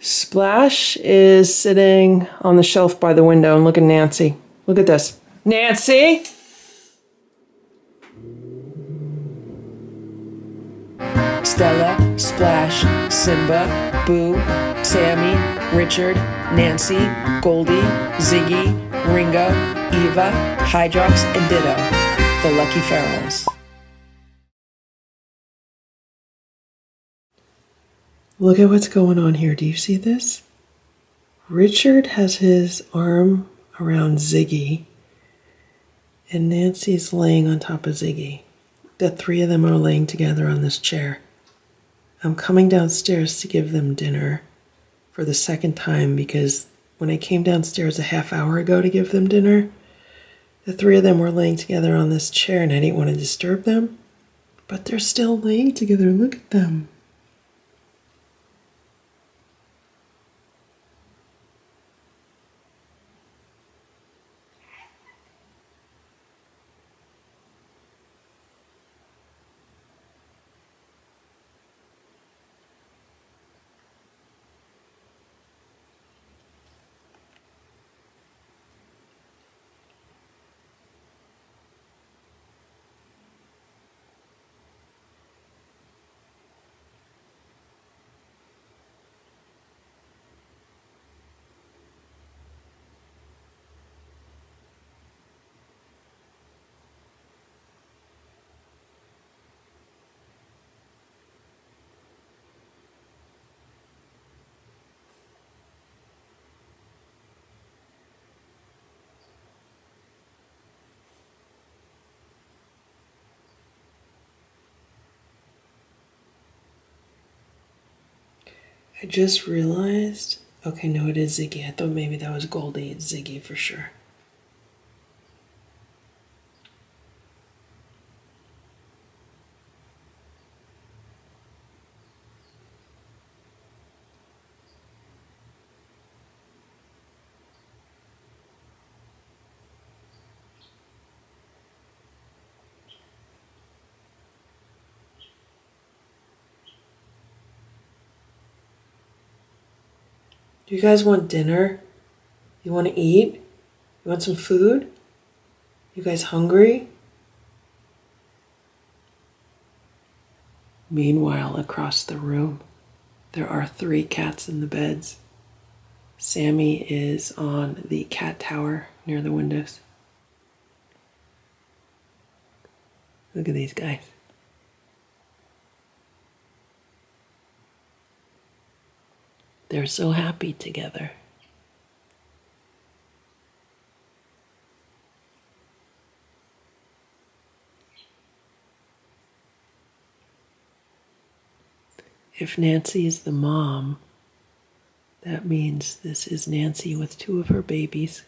Splash is sitting on the shelf by the window and look at Nancy. Look at this. Nancy! Stella, Splash, Simba, Boo, Sammy, Richard, Nancy, Goldie, Ziggy, Ringo, Eva, Hydrox, and Ditto. The Lucky Ferals. Look at what's going on here. Do you see this? Richard has his arm around Ziggy, and Nancy's laying on top of Ziggy. The three of them are laying together on this chair. I'm coming downstairs to give them dinner for the second time because when I came downstairs a half hour ago to give them dinner, the three of them were laying together on this chair and I didn't want to disturb them. But they're still laying together. Look at them. I just realized. Okay, no, it is Ziggy. I thought maybe that was Goldie. It's Ziggy for sure. Do you guys want dinner? You want to eat? You want some food? You guys hungry? Meanwhile, across the room, there are three cats in the beds. Sammy is on the cat tower near the windows. Look at these guys. They're so happy together. If Nancy is the mom, that means this is Nancy with two of her babies.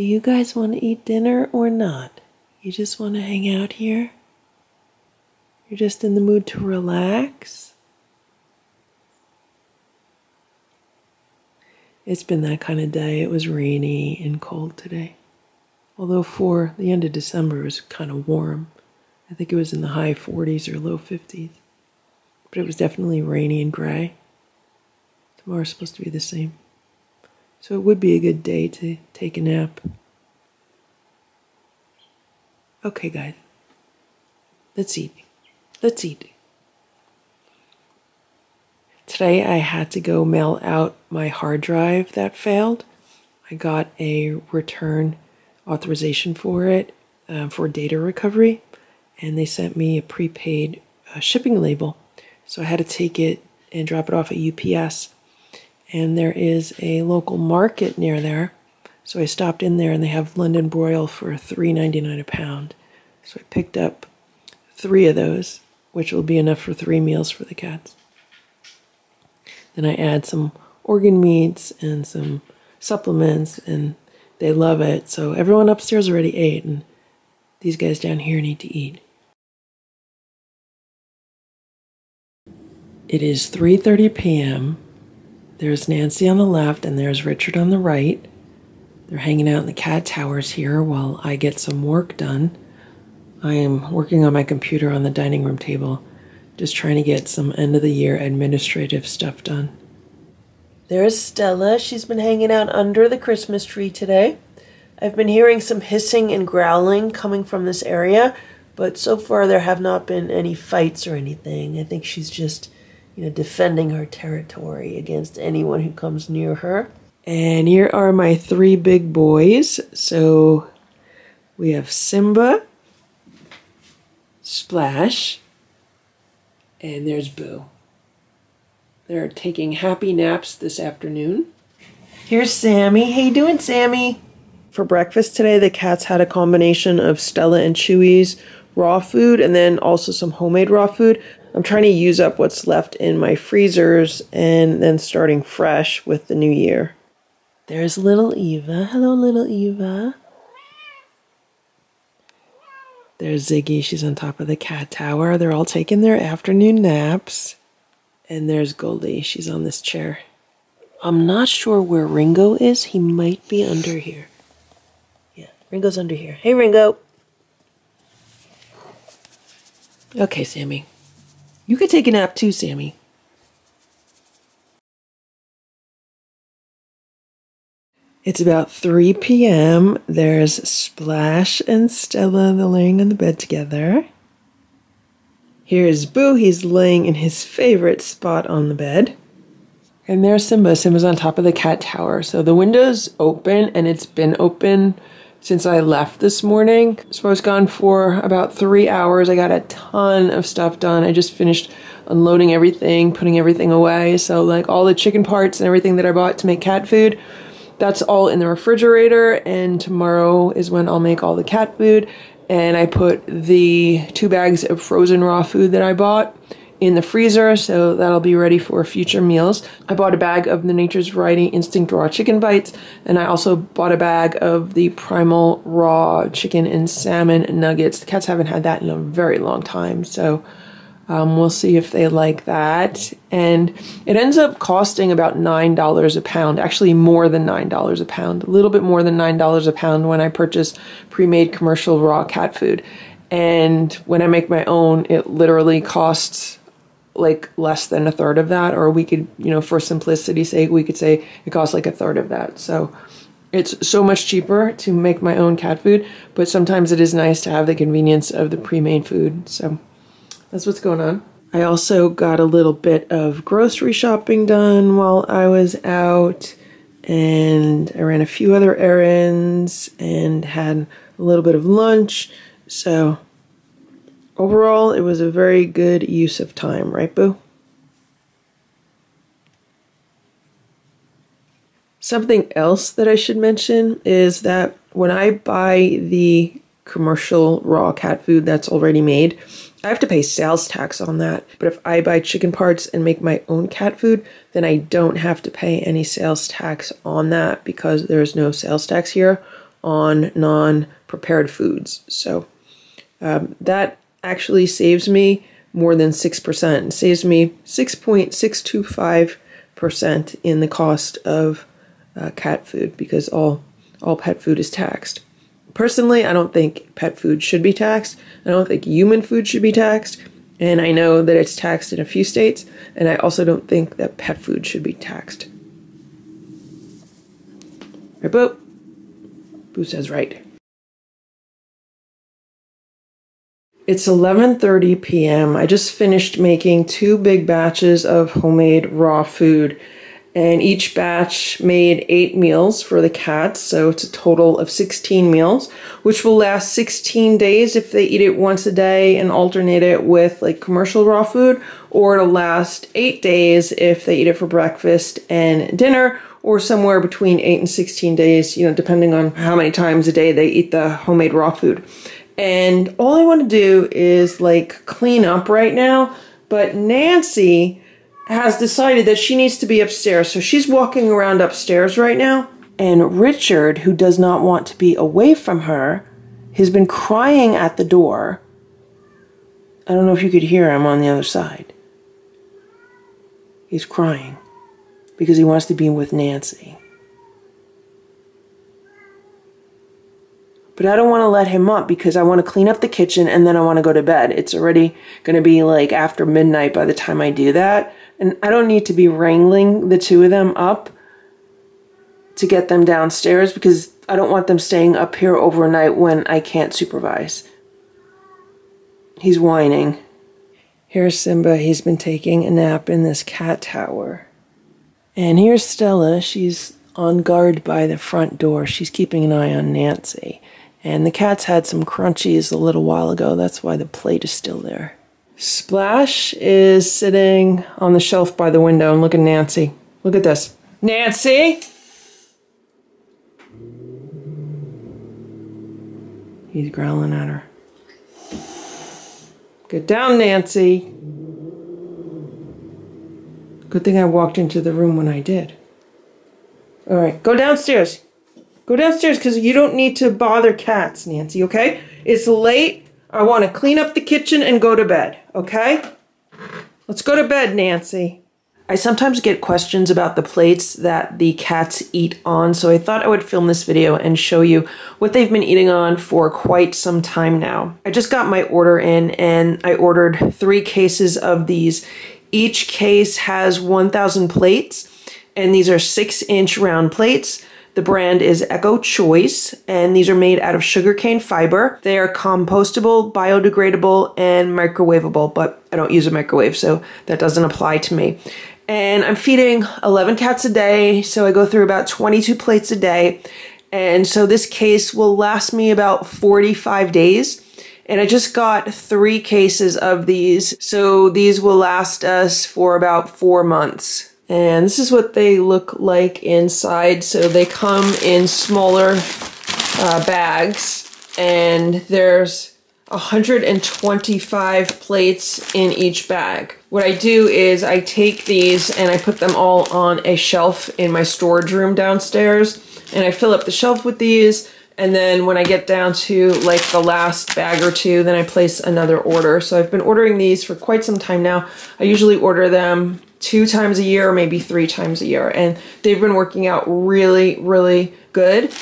Do you guys want to eat dinner or not? You just want to hang out here? You're just in the mood to relax? It's been that kind of day. It was rainy and cold today. Although for the end of December it was kind of warm. I think it was in the high 40s or low 50s. But it was definitely rainy and gray. Tomorrow's supposed to be the same. So it would be a good day to take a nap. Okay, guys. Let's eat. Let's eat. Today I had to go mail out my hard drive that failed. I got a return authorization for it um, for data recovery, and they sent me a prepaid uh, shipping label. So I had to take it and drop it off at UPS and there is a local market near there. So I stopped in there and they have London broil for $3.99 a pound. So I picked up three of those, which will be enough for three meals for the cats. Then I add some organ meats and some supplements and They love it. So everyone upstairs already ate, and these guys down here need to eat. It is 3:30 p.m. There's Nancy on the left and there's Richard on the right. They're hanging out in the cat towers here while I get some work done. I am working on my computer on the dining room table, just trying to get some end of the year administrative stuff done. There's Stella. She's been hanging out under the Christmas tree today. I've been hearing some hissing and growling coming from this area, but so far there have not been any fights or anything. I think she's just, you know, defending her territory against anyone who comes near her. And here are my three big boys. So we have Simba, Splash, and there's Boo. They're taking happy naps this afternoon. Here's Sammy. How you doing, Sammy? For breakfast today, the cats had a combination of Stella and Chewy's raw food and then also some homemade raw food. I'm trying to use up what's left in my freezers and then starting fresh with the new year. There's little Eva. Hello, little Eva. There's Ziggy. She's on top of the cat tower. They're all taking their afternoon naps. And there's Goldie. She's on this chair. I'm not sure where Ringo is. He might be under here. Yeah, Ringo's under here. Hey, Ringo. Okay, Sammy. You could take a nap too, Sammy. It's about 3 p.m. There's Splash and Stella. They're laying on the bed together. Here's Boo. He's laying in his favorite spot on the bed. And there's Simba. Simba's on top of the cat tower. So the window's open and it's been open since I left this morning. So I was gone for about three hours. I got a ton of stuff done. I just finished unloading everything, putting everything away. So, like all the chicken parts and everything that I bought to make cat food, that's all in the refrigerator. And tomorrow is when I'll make all the cat food. And I put the two bags of frozen raw food that I bought in the freezer, so that'll be ready for future meals. I bought a bag of the Nature's Variety Instinct Raw Chicken Bites, and I also bought a bag of the Primal Raw Chicken and Salmon Nuggets. The cats haven't had that in a very long time, so um, we'll see if they like that. And it ends up costing about $9 a pound, actually more than $9 a pound, a little bit more than $9 a pound when I purchase pre made commercial raw cat food. And when I make my own, it literally costs like less than a third of that, or we could, you know, for simplicity's sake, we could say it costs like a third of that. So it's so much cheaper to make my own cat food, but sometimes it is nice to have the convenience of the pre made food. So that's what's going on. I also got a little bit of grocery shopping done while I was out, and I ran a few other errands and had a little bit of lunch. So Overall, it was a very good use of time, right, Boo? Something else that I should mention is that when I buy the commercial raw cat food that's already made, I have to pay sales tax on that. But if I buy chicken parts and make my own cat food, then I don't have to pay any sales tax on that because there's no sales tax here on non prepared foods. So um, that actually saves me more than 6%. It saves me 6.625% in the cost of uh, cat food because all, all pet food is taxed. Personally, I don't think pet food should be taxed. I don't think human food should be taxed. And I know that it's taxed in a few states. And I also don't think that pet food should be taxed. Right, Boo? Boo says right. It's 11:30 p.m. I just finished making two big batches of homemade raw food and each batch made 8 meals for the cats, so it's a total of 16 meals, which will last 16 days if they eat it once a day and alternate it with like commercial raw food, or it'll last 8 days if they eat it for breakfast and dinner or somewhere between 8 and 16 days, you know, depending on how many times a day they eat the homemade raw food. And all I want to do is like clean up right now. But Nancy has decided that she needs to be upstairs. So she's walking around upstairs right now. And Richard, who does not want to be away from her, has been crying at the door. I don't know if you could hear him on the other side. He's crying because he wants to be with Nancy. But I don't want to let him up because I want to clean up the kitchen and then I want to go to bed. It's already going to be like after midnight by the time I do that. And I don't need to be wrangling the two of them up to get them downstairs because I don't want them staying up here overnight when I can't supervise. He's whining. Here's Simba. He's been taking a nap in this cat tower. And here's Stella. She's on guard by the front door. She's keeping an eye on Nancy. And the cat's had some crunchies a little while ago. That's why the plate is still there. Splash is sitting on the shelf by the window and look at Nancy. Look at this. Nancy! He's growling at her. Get down, Nancy. Good thing I walked into the room when I did. All right, go downstairs. Go downstairs because you don't need to bother cats, Nancy, okay? It's late. I want to clean up the kitchen and go to bed, okay? Let's go to bed, Nancy. I sometimes get questions about the plates that the cats eat on, so I thought I would film this video and show you what they've been eating on for quite some time now. I just got my order in and I ordered three cases of these. Each case has 1,000 plates, and these are six inch round plates. The brand is EcoChoice, and these are made out of sugarcane fiber. They are compostable, biodegradable, and microwavable, but I don't use a microwave, so that doesn't apply to me. And I'm feeding 11 cats a day, so I go through about 22 plates a day. And so this case will last me about 45 days. And I just got three cases of these, so these will last us for about four months. And this is what they look like inside. So they come in smaller uh, bags and there's 125 plates in each bag. What I do is I take these and I put them all on a shelf in my storage room downstairs and I fill up the shelf with these and then when I get down to like the last bag or two, then I place another order. So I've been ordering these for quite some time now. I usually order them two times a year, or maybe three times a year. And they've been working out really, really good.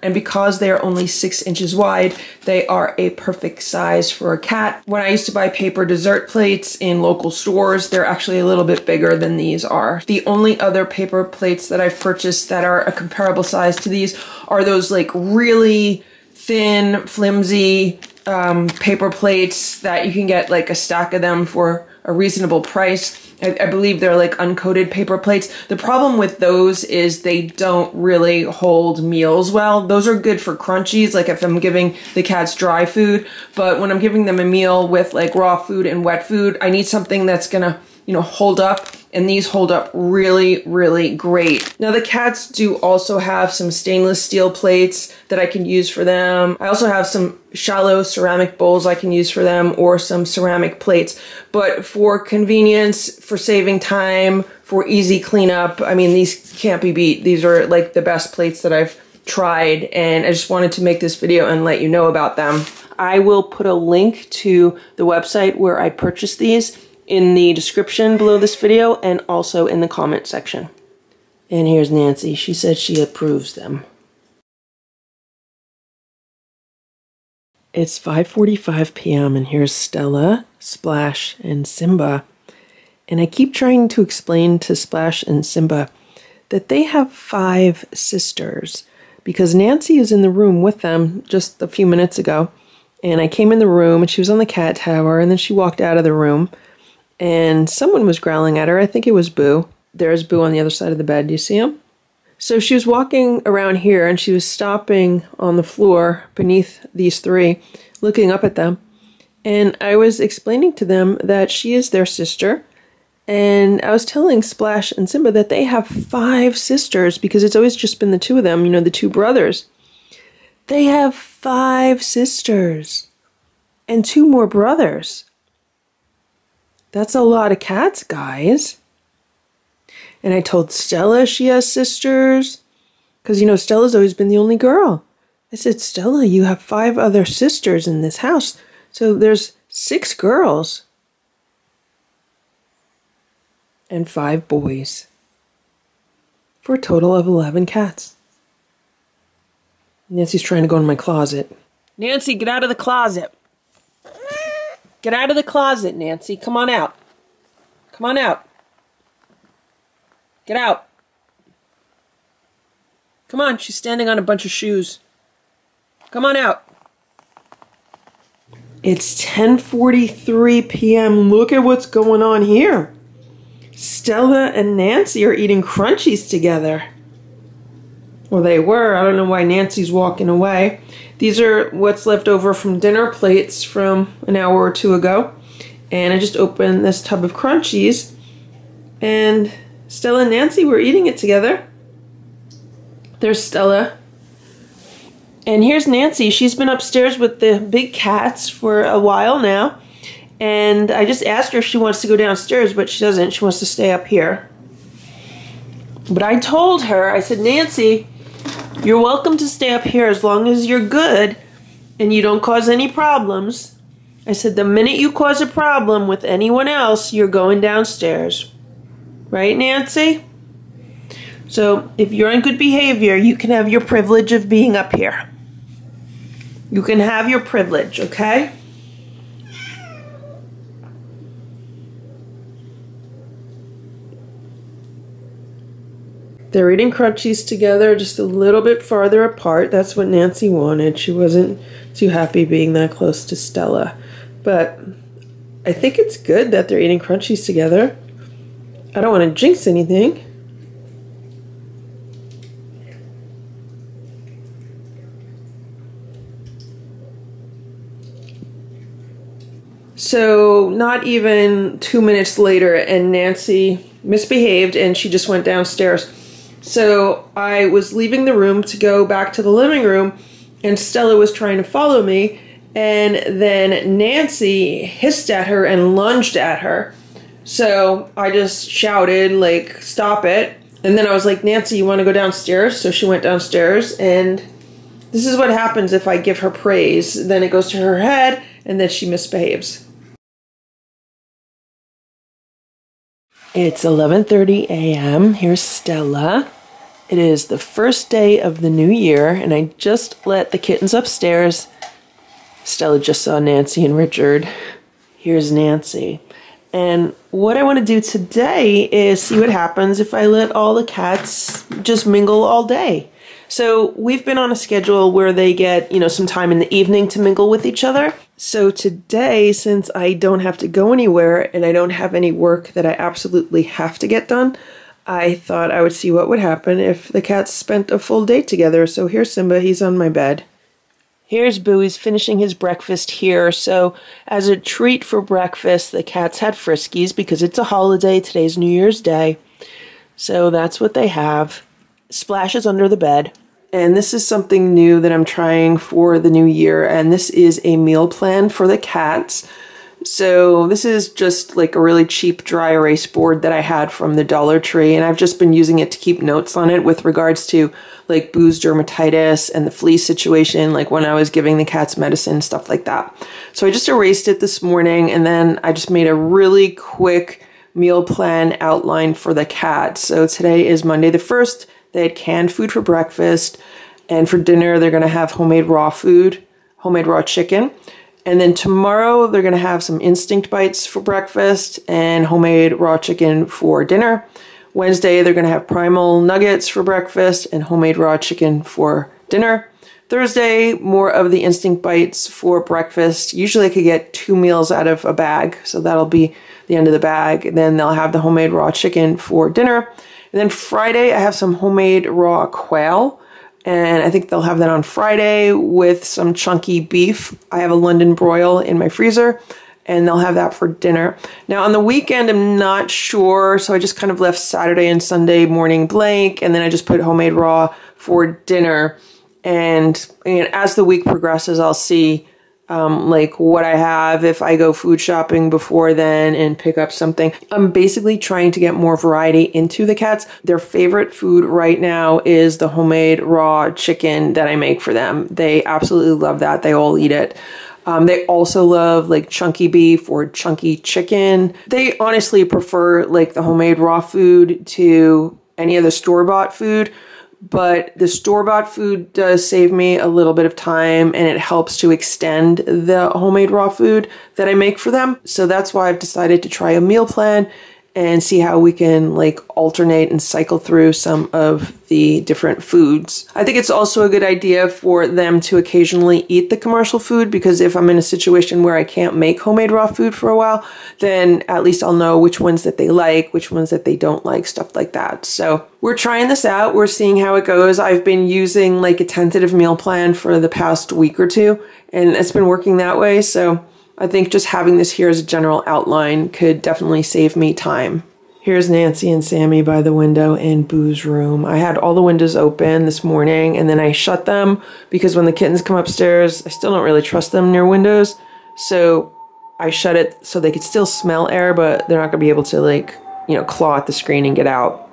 And because they are only six inches wide, they are a perfect size for a cat. When I used to buy paper dessert plates in local stores, they're actually a little bit bigger than these are. The only other paper plates that I've purchased that are a comparable size to these are those like really thin, flimsy um, paper plates that you can get like a stack of them for a reasonable price. I, I, believe they're like uncoated paper plates. The problem with those is they don't really hold meals well. Those are good for crunchies, like if I'm giving the cats dry food. But when I'm giving them a meal with like raw food and wet food, I need something that's gonna, you know, hold up and these hold up really, really great. Now the cats do also have some stainless steel plates that I can use for them. I also have some shallow ceramic bowls I can use for them or some ceramic plates. But for convenience, for saving time, for easy cleanup, I mean, these can't be beat. These are like the best plates that I've tried and I just wanted to make this video and let you know about them. I will put a link to the website where I purchased these in the description below this video and also in the comment section. And here's Nancy. She said she approves them. It's 5:45 p.m. and here's Stella, Splash, and Simba. And I keep trying to explain to Splash and Simba that they have five sisters because Nancy is in the room with them just a few minutes ago. And I came in the room and she was on the cat tower and then she walked out of the room and someone was growling at her. I think it was Boo. There's Boo on the other side of the bed. Do you see him? So she was walking around here and she was stopping on the floor beneath these three, looking up at them. And I was explaining to them that she is their sister. And I was telling Splash and Simba that they have five sisters because it's always just been the two of them, you know, the two brothers. They have five sisters and two more brothers. That's a lot of cats, guys. And I told Stella she has sisters Because, you know, Stella's always been the only girl. I said, Stella, you have five other sisters in this house. So there's six girls and five boys for a total of 11 cats. Nancy's trying to go in my closet. Nancy, get out of the closet. Get out of the closet, Nancy. Come on out. Come on out. Get out. Come on, she's standing on a bunch of shoes. Come on out. It's 10:43 p.m. Look at what's going on here. Stella and Nancy are eating crunchies together. Well, they were. I don't know why Nancy's walking away. These are what's left over from dinner plates from an hour or two ago. And I just opened this tub of crunchies. And Stella and Nancy were eating it together. There's Stella. And here's Nancy. She's been upstairs with the big cats for a while now. And I just asked her if she wants to go downstairs, but she doesn't. She wants to stay up here. But I told her, I said, Nancy, you're welcome to stay up here as long as you're good and you don't cause any problems. I said, the minute you cause a problem with anyone else, you're going downstairs. Right, Nancy? So if you're in good behavior, you can have your privilege of being up here. You can have your privilege, okay? They're eating crunchies together just a little bit farther apart. That's what Nancy wanted. She wasn't too happy being that close to Stella. But I think it's good that they're eating crunchies together. I don't want to jinx anything. So, not even two minutes later, and Nancy misbehaved and she just went downstairs. So I was leaving the room to go back to the living room, and Stella was trying to follow me. And then Nancy hissed at her and lunged at her. So I just shouted, like, stop it. And then I was like, Nancy, you want to go downstairs? So she went downstairs. And this is what happens if I give her praise. Then it goes to her head, and then she misbehaves. It's 11:30 a.m. Here's Stella. It is the first day of the new year, and I just let the kittens upstairs. Stella just saw Nancy and Richard. Here's Nancy. And what I want to do today is see what happens if I let all the cats just mingle all day. So we've been on a schedule where they get, you know, some time in the evening to mingle with each other. So today, since I don't have to go anywhere and I don't have any work that I absolutely have to get done, I thought I would see what would happen if the cats spent a full day together. So here's Simba, he's on my bed. Here's Boo, he's finishing his breakfast here. So, as a treat for breakfast, the cats had Friskies because it's a holiday. Today's New Year's Day. So, that's what they have. Splash is under the bed. And this is something new that I'm trying for the new year. And this is a meal plan for the cats. So this is just like a really cheap dry erase board that I had from the Dollar Tree, and I've just been using it to keep notes on it with regards to like Boo's dermatitis and the flea situation, like when I was giving the cats medicine, stuff like that. So I just erased it this morning, and then I just made a really quick meal plan outline for the cats. So today is Monday the 1st. They had canned food for breakfast, and for dinner, they're going to have homemade raw food, homemade raw chicken. And then tomorrow they're going to have some instinct bites for breakfast and homemade raw chicken for dinner. Wednesday they're going to have primal nuggets for breakfast and homemade raw chicken for dinner. Thursday, more of the instinct bites for breakfast. Usually I could get two meals out of a bag, so that'll be the end of the bag. And then they'll have the homemade raw chicken for dinner. And then Friday I have some homemade raw quail and I think they'll have that on Friday with some chunky beef. I have a London broil in my freezer and they'll have that for dinner. Now on the weekend, I'm not sure, so I just kind of left Saturday and Sunday morning blank, and then I just put homemade raw for dinner. And, and as the week progresses, I'll see um, like what I have if I go food shopping before then and pick up something. I'm basically trying to get more variety into the cats. Their favorite food right now is the homemade raw chicken that I make for them. They absolutely love that. They all eat it. Um, they also love like chunky beef or chunky chicken. They honestly prefer like the homemade raw food to any of the store bought food but the store bought food does save me a little bit of time and it helps to extend the homemade raw food that I make for them. So that's why I've decided to try a meal plan and see how we can like alternate and cycle through some of the different foods. I think it's also a good idea for them to occasionally eat the commercial food because if I'm in a situation where I can't make homemade raw food for a while, then at least I'll know which ones that they like, which ones that they don't like, stuff like that. So we're trying this out. We're seeing how it goes. I've been using like a tentative meal plan for the past week or two and it's been working that way. So I think just having this here as a general outline could definitely save me time. Here's Nancy and Sammy by the window in Boo's room. I had all the windows open this morning and then I shut them because when the kittens come upstairs, I still don't really trust them near windows. So I shut it so they could still smell air, but they're not to be able to, like, you know, claw at the screen and get out.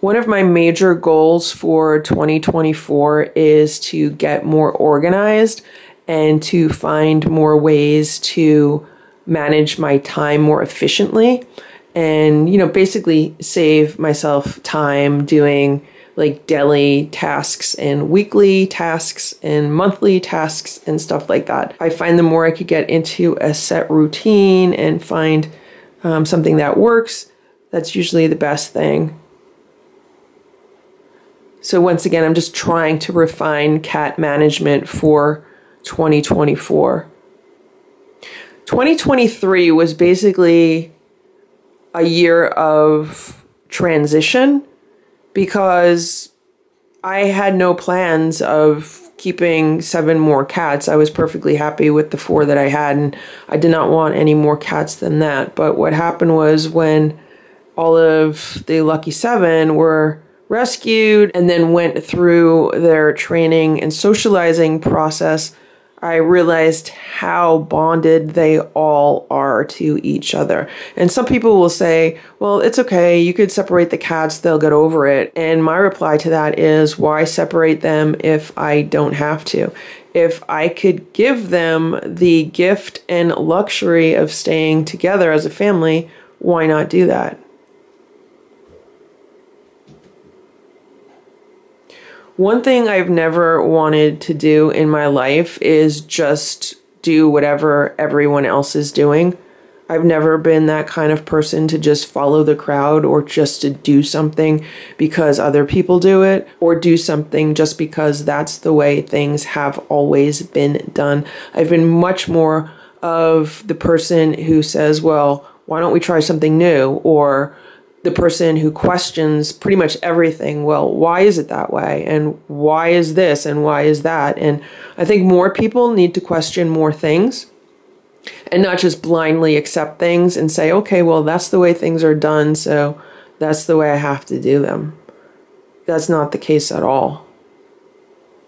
One of my major goals for 2024 is to get more organized and to find more ways to manage my time more efficiently and, you know, basically save myself time doing like daily tasks and weekly tasks and monthly tasks and stuff like that. I find the more I could get into a set routine and find um, something that works, that's usually the best thing. So once again, I'm just trying to refine cat management for 2024. 2023 was basically a year of transition because I had no plans of keeping seven more cats. I was perfectly happy with the four that I had, and I did not want any more cats than that. But what happened was when all of the lucky seven were rescued and then went through their training and socializing process, I realized how bonded they all are to each other. And some people will say, well, it's okay, you could separate the cats, they'll get over it. And my reply to that is, why separate them if I don't have to? If I could give them the gift and luxury of staying together as a family, why not do that? One thing I've never wanted to do in my life is just do whatever everyone else is doing. I've never been that kind of person to just follow the crowd or just to do something because other people do it or do something just because that's the way things have always been done. I've been much more of the person who says, well, why don't we try something new? Or the person who questions pretty much everything. Well, why is it that way? And why is this? And why is that? And I think more people need to question more things and not just blindly accept things and say, okay, well, that's the way things are done. So that's the way I have to do them. That's not the case at all.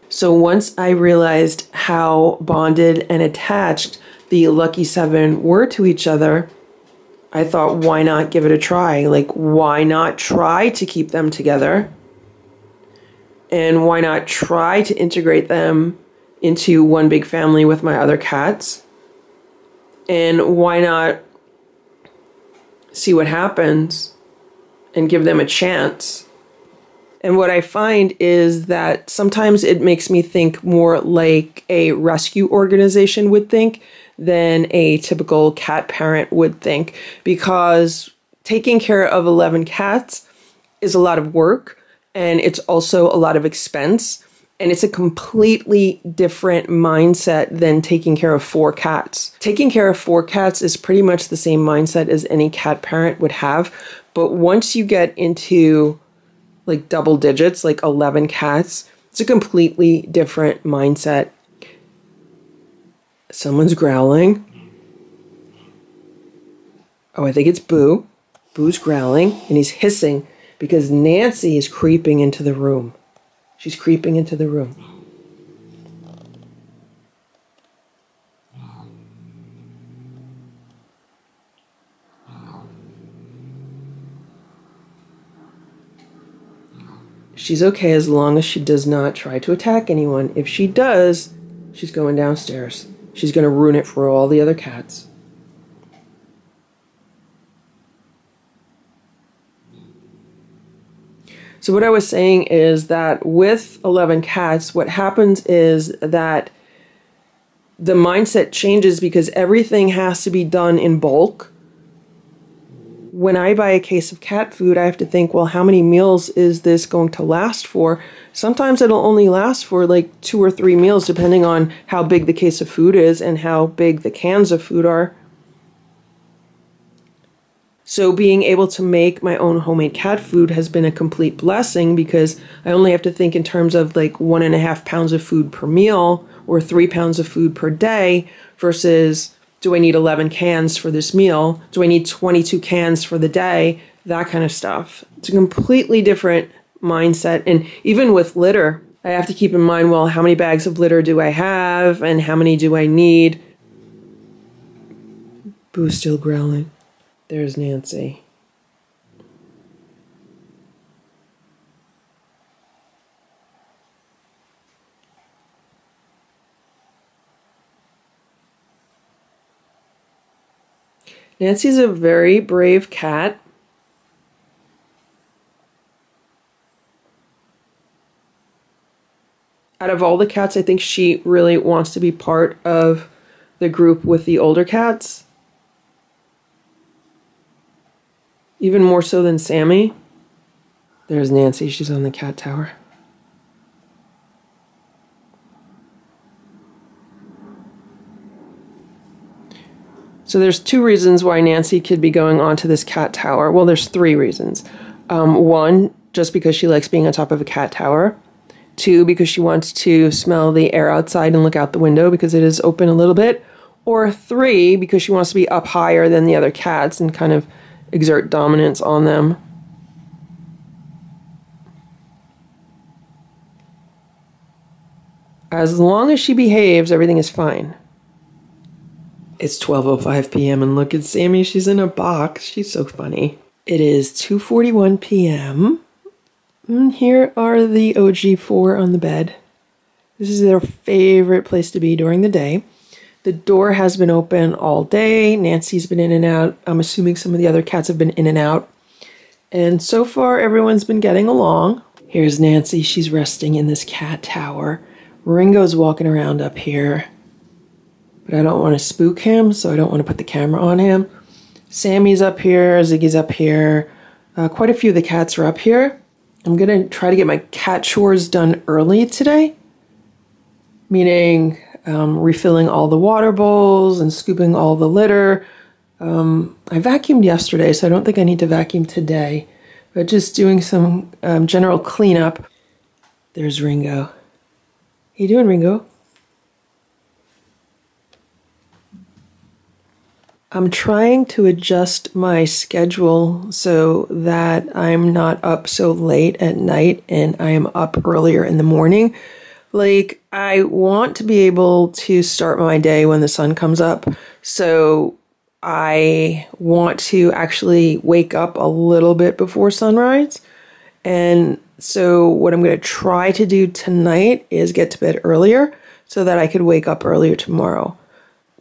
So once I realized how bonded and attached the Lucky Seven were to each other, I thought, why not give it a try? Like, why not try to keep them together? And why not try to integrate them into one big family with my other cats? And why not see what happens and give them a chance? And what I find is that sometimes it makes me think more like a rescue organization would think than a typical cat parent would think because taking care of 11 cats is a lot of work and it's also a lot of expense and it's a completely different mindset than taking care of four cats. Taking care of four cats is pretty much the same mindset as any cat parent would have, but once you get into like double digits, like 11 cats, it's a completely different mindset Someone's growling. Oh, I think it's Boo. Boo's growling and he's hissing because Nancy is creeping into the room. She's creeping into the room. She's okay as long as she does not try to attack anyone. If she does, she's going downstairs. She's going to ruin it for all the other cats. So, what I was saying is that with 11 cats, what happens is that the mindset changes because everything has to be done in bulk. When I buy a case of cat food, I have to think, well, how many meals is this going to last for? Sometimes it'll only last for like two or three meals, depending on how big the case of food is and how big the cans of food are. So being able to make my own homemade cat food has been a complete blessing because I only have to think in terms of like one and a half pounds of food per meal or three pounds of food per day versus do I need 11 cans for this meal? Do I need 22 cans for the day? That kind of stuff. It's a completely different mindset. And even with litter, I have to keep in mind well, how many bags of litter do I have and how many do I need? Boo's still growling. There's Nancy. Nancy's a very brave cat. Out of all the cats, I think she really wants to be part of the group with the older cats. Even more so than Sammy. There's Nancy. She's on the cat tower. So there's two reasons why Nancy could be going onto this cat tower. Well, there's three reasons. Um, one, just because she likes being on top of a cat tower. Two, because she wants to smell the air outside and look out the window because it is open a little bit. Or three, because she wants to be up higher than the other cats and kind of exert dominance on them. As long as she behaves, everything is fine. It's 12:05 p.m. and look at Sammy, she's in a box. She's so funny. It is 2:41 p.m. And here are the OG4 on the bed. This is their favorite place to be during the day. The door has been open all day. Nancy's been in and out. I'm assuming some of the other cats have been in and out. And so far, everyone's been getting along. Here's Nancy. She's resting in this cat tower. Ringo's walking around up here. But I don't want to spook him, so I don't want to put the camera on him. Sammy's up here. Ziggy's up here. Uh, quite a few of the cats are up here. I'm going to try to get my cat chores done early today. Meaning, um, refilling all the water bowls and scooping all the litter. Um, I vacuumed yesterday, so I don't think I need to vacuum today, but just doing some um, general cleanup. There's Ringo. How you doing, Ringo? I'm trying to adjust my schedule so that I'm not up so late at night and I am up earlier in the morning like, I want to be able to start my day when the sun comes up. So I want to actually wake up a little bit before sunrise. And so, what I'm going to try to do tonight is get to bed earlier so that I could wake up earlier tomorrow.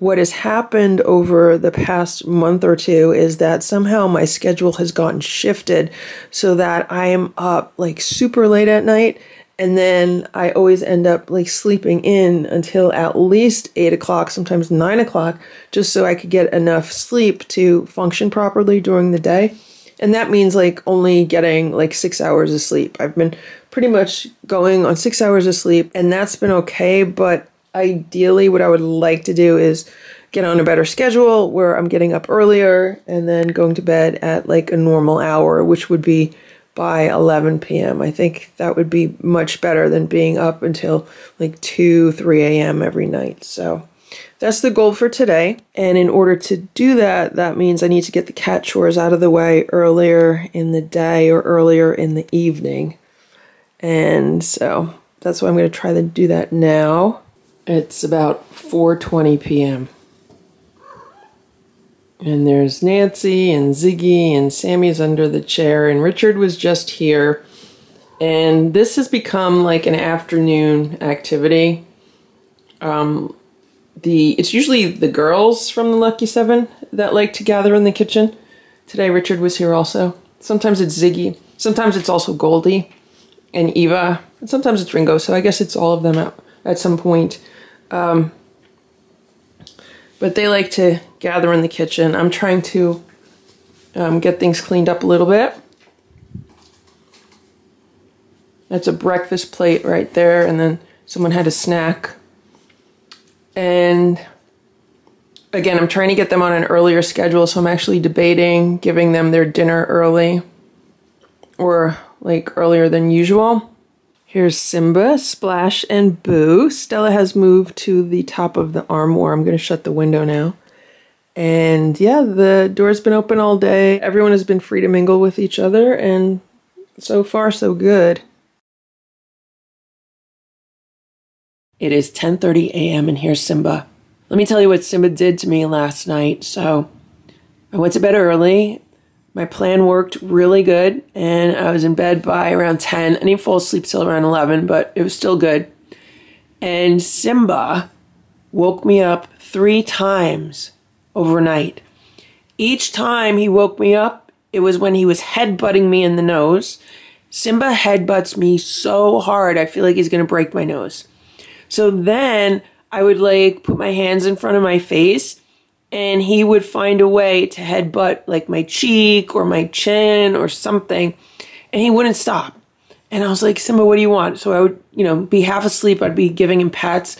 What has happened over the past month or two is that somehow my schedule has gotten shifted so that I am up like super late at night and then I always end up like sleeping in until at least eight o'clock, sometimes nine o'clock, just so I could get enough sleep to function properly during the day. And that means like only getting like six hours of sleep. I've been pretty much going on six hours of sleep, and that's been okay. But ideally, what I would like to do is get on a better schedule where I'm getting up earlier and then going to bed at like a normal hour, which would be by 11 p.m. I think that would be much better than being up until like 2, 3 a.m. every night. So that's the goal for today. And in order to do that, that means I need to get the cat chores out of the way earlier in the day or earlier in the evening. And so that's why I'm going to try to do that now. It's about 4:20 p.m. And there's Nancy and Ziggy and Sammy's under the chair and Richard was just here. And this has become like an afternoon activity. Um, the it's usually the girls from the Lucky Seven that like to gather in the kitchen. Today Richard was here also. Sometimes it's Ziggy. Sometimes it's also Goldie and Eva. And sometimes it's Ringo. So I guess it's all of them at, at some point. Um, but they like to gather in the kitchen. I'm trying to um, get things cleaned up a little bit. That's a breakfast plate right there. And then someone had a snack and again, I'm trying to get them on an earlier schedule, so I'm actually debating giving them their dinner early or like earlier than usual. Here's Simba, Splash, and Boo. Stella has moved to the top of the armoire. I'm going to shut the window now. And yeah, the door's been open all day. Everyone has been free to mingle with each other, and so far, so good. It is 10:30 a.m. and here's Simba. Let me tell you what Simba did to me last night. So, I went to bed early. My plan worked really good, and I was in bed by around 10. I didn't fall asleep till around 11, but it was still good. And Simba woke me up three times overnight. Each time he woke me up, it was when he was headbutting me in the nose. Simba headbutts me so hard, I feel like he's going to break my nose. So then I would like put my hands in front of my face and he would find a way to headbutt like my cheek or my chin or something and he wouldn't stop. And I was like, Simba, what do you want? So I would, you know, be half asleep. I'd be giving him pats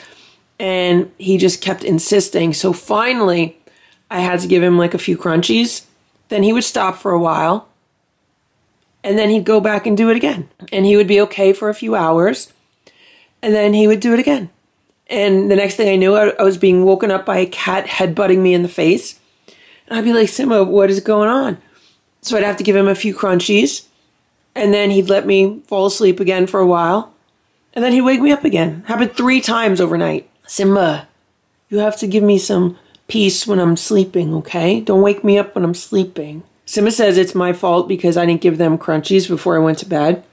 and he just kept insisting. So finally, I had to give him like a few crunchies. Then he would stop for a while and then he'd go back and do it again. And he would be okay for a few hours and then he would do it again. And the next thing I knew, I, I was being woken up by a cat headbutting me in the face. And I'd be like, Simba, what is going on? So I'd have to give him a few crunchies. And then he'd let me fall asleep again for a while. And then he'd wake me up again. Happened three times overnight. Simba, you have to give me some peace when I'm sleeping, okay? Don't wake me up when I'm sleeping. Simba says it's my fault because I didn't give them crunchies before I went to bed.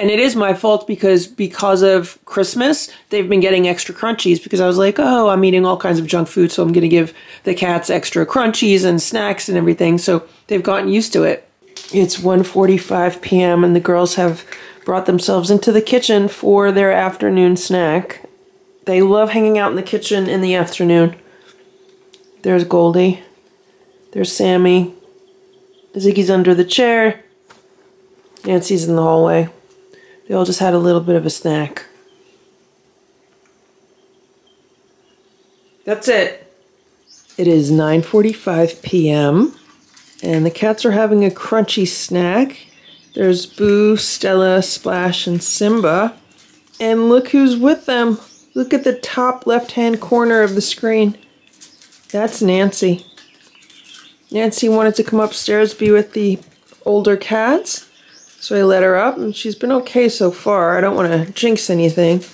And it is my fault because because of Christmas, they've been getting extra crunchies because I was like, oh, I'm eating all kinds of junk food, so I'm going to give the cats extra crunchies and snacks and everything. So they've gotten used to it. It's 1:45 p.m. and the girls have brought themselves into the kitchen for their afternoon snack. They love hanging out in the kitchen in the afternoon. There's Goldie. There's Sammy. Ziggy's under the chair. Nancy's in the hallway. They all just had a little bit of a snack. That's it. It is 9:45 p.m. and the cats are having a crunchy snack. There's Boo, Stella, Splash, and Simba. And look who's with them. Look at the top left-hand corner of the screen. That's Nancy. Nancy wanted to come upstairs be with the older cats. So I let her up, and she's been okay so far. I don't want to jinx anything.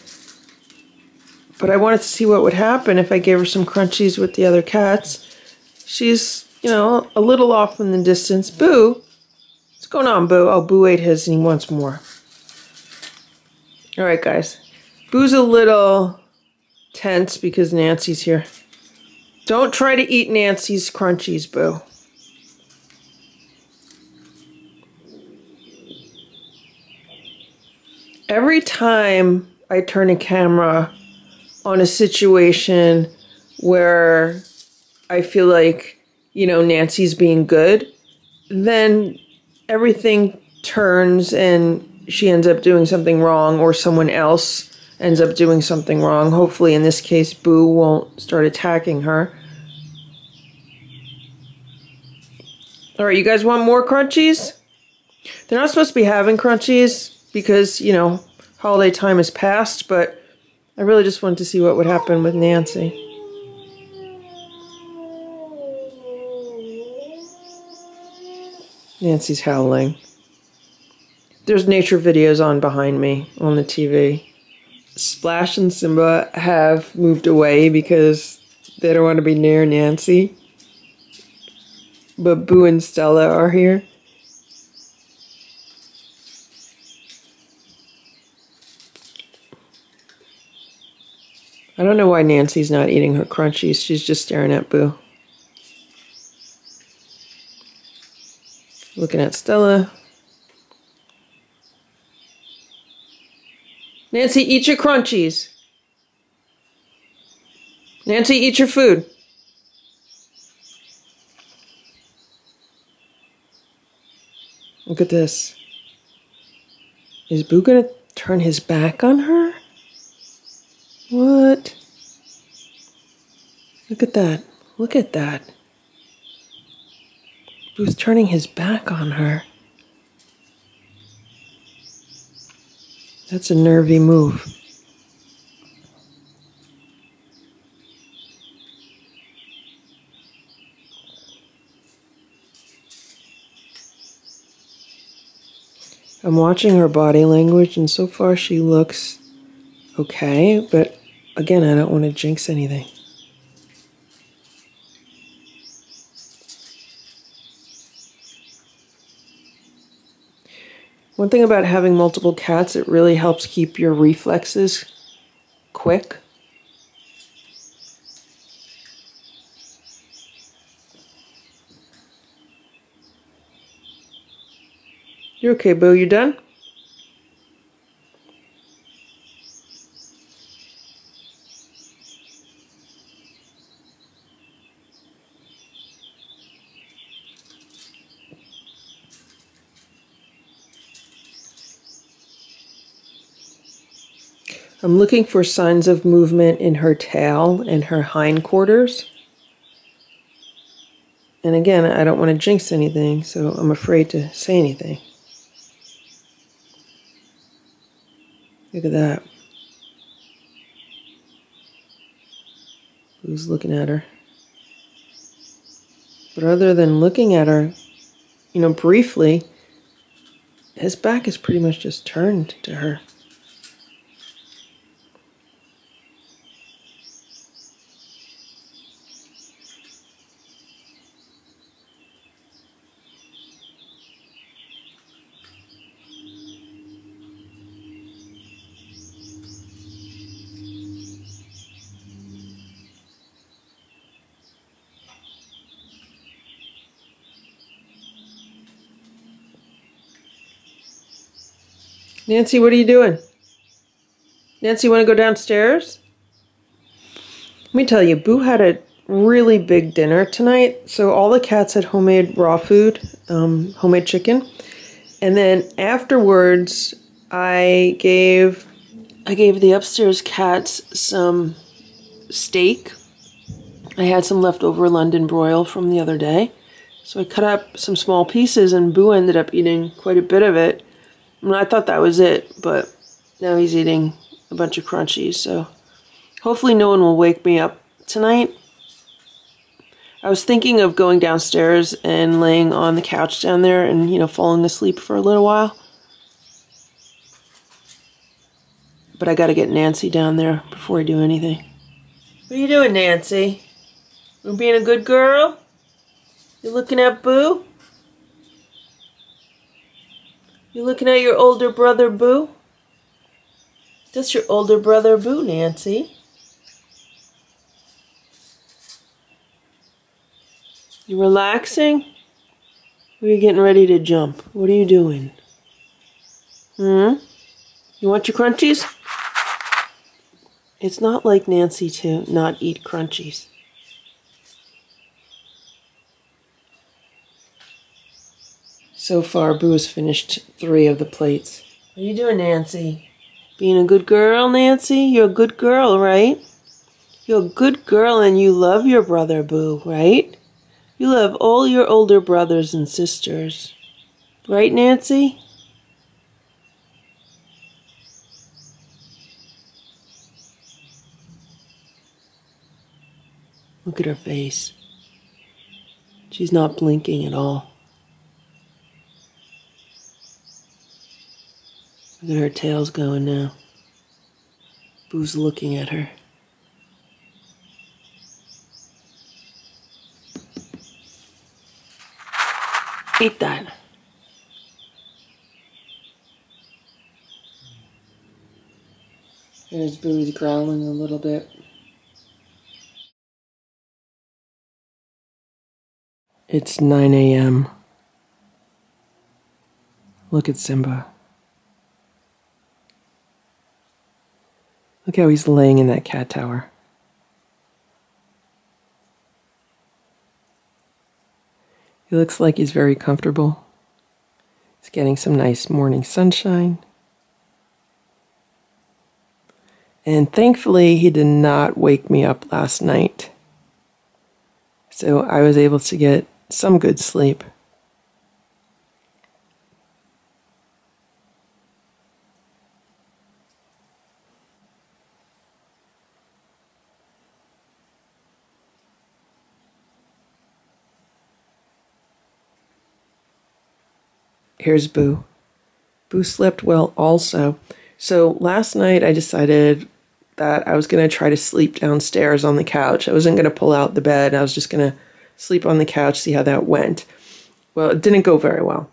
But I wanted to see what would happen if I gave her some crunchies with the other cats. She's, you know, a little off in the distance. Boo! What's going on, Boo? Oh, Boo ate his and he wants more. Alright, guys. Boo's a little tense because Nancy's here. Don't try to eat Nancy's crunchies, Boo. Every time I turn a camera on a situation where I feel like, you know, Nancy's being good, then everything turns and she ends up doing something wrong or someone else ends up doing something wrong. Hopefully, in this case, Boo won't start attacking her. All right, you guys want more crunchies? They're not supposed to be having crunchies, because, you know, holiday time has passed, but I really just wanted to see what would happen with Nancy. Nancy's howling. There's nature videos on behind me on the TV. Splash and Simba have moved away because they don't want to be near Nancy. But Boo and Stella are here. I don't know why Nancy's not eating her crunchies. She's just staring at Boo. Looking at Stella. Nancy, eat your crunchies. Nancy, eat your food. Look at this. Is Boo gonna turn his back on her? What? Look at that. Look at that. Boo's turning his back on her. That's a nervy move. I'm watching her body language, and so far she looks okay, but again, I don't want to jinx anything. One thing about having multiple cats, it really helps keep your reflexes quick. You're okay, Boo? You done? I'm looking for signs of movement in her tail and her hindquarters. And again, I don't want to jinx anything, so I'm afraid to say anything. Look at that. Who's looking at her? But other than looking at her, you know, briefly, his back is pretty much just turned to her. Nancy, what are you doing? Nancy, want to go downstairs? Let me tell you, Boo had a really big dinner tonight. So all the cats had homemade raw food, um, homemade chicken, and then afterwards, I gave I gave the upstairs cats some steak. I had some leftover London broil from the other day. So I cut up some small pieces and Boo ended up eating quite a bit of it. I, I thought that was it, but now he's eating a bunch of crunchies, so hopefully no one will wake me up tonight. I was thinking of going downstairs and laying on the couch down there and, you know, falling asleep for a little while. But I gotta get Nancy down there before I do anything. What are you doing, Nancy? You being a good girl? You looking at Boo? You looking at your older brother Boo? That's your older brother Boo, Nancy. You relaxing? Or are you getting ready to jump? What are you doing? Hmm? You want your crunchies? It's not like Nancy to not eat crunchies. So far, Boo has finished three of the plates. What are you doing, Nancy? Being a good girl, Nancy? You're a good girl, right? You're a good girl and you love your brother, Boo, right? You love all your older brothers and sisters. Right, Nancy? Look at her face. She's not blinking at all. Look at her tail's going now. Boo's looking at her. Eat that. There's Boo's growling a little bit. It's 9 a.m. Look at Simba. Look how he's laying in that cat tower. He looks like he's very comfortable. He's getting some nice morning sunshine. And thankfully, he did not wake me up last night. So I was able to get some good sleep. Here's Boo. Boo slept well also. So last night I decided that I was going to try to sleep downstairs on the couch. I wasn't going to pull out the bed. I was just going to sleep on the couch, see how that went. Well, it didn't go very well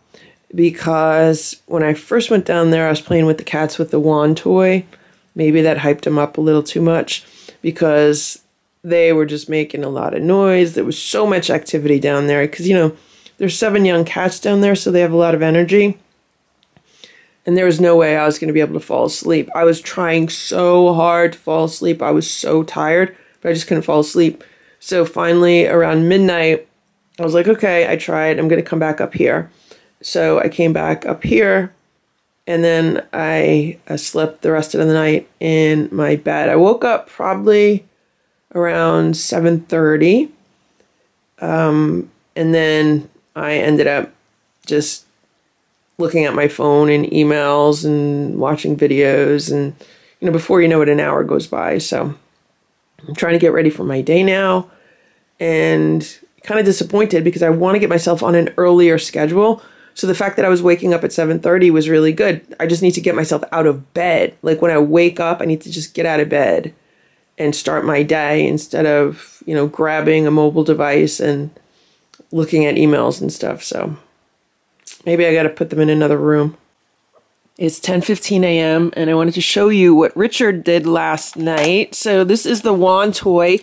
because when I first went down there, I was playing with the cats with the wand toy. Maybe that hyped them up a little too much because they were just making a lot of noise. There was so much activity down there because, you know, there's seven young cats down there, so they have a lot of energy. And there was no way I was going to be able to fall asleep. I was trying so hard to fall asleep. I was so tired, but I just couldn't fall asleep. So finally, around midnight, I was like, okay, I tried. I'm going to come back up here. So I came back up here and then I, I slept the rest of the night in my bed. I woke up probably around 7:30. Um, and then I ended up just looking at my phone and emails and watching videos and you know before you know it an hour goes by. So I'm trying to get ready for my day now and kind of disappointed because I want to get myself on an earlier schedule. So the fact that I was waking up at 7:30 was really good. I just need to get myself out of bed. Like when I wake up, I need to just get out of bed and start my day instead of, you know, grabbing a mobile device and looking at emails and stuff. So maybe I got to put them in another room. It's 10:15 a.m. and I wanted to show you what Richard did last night. So this is the wand toy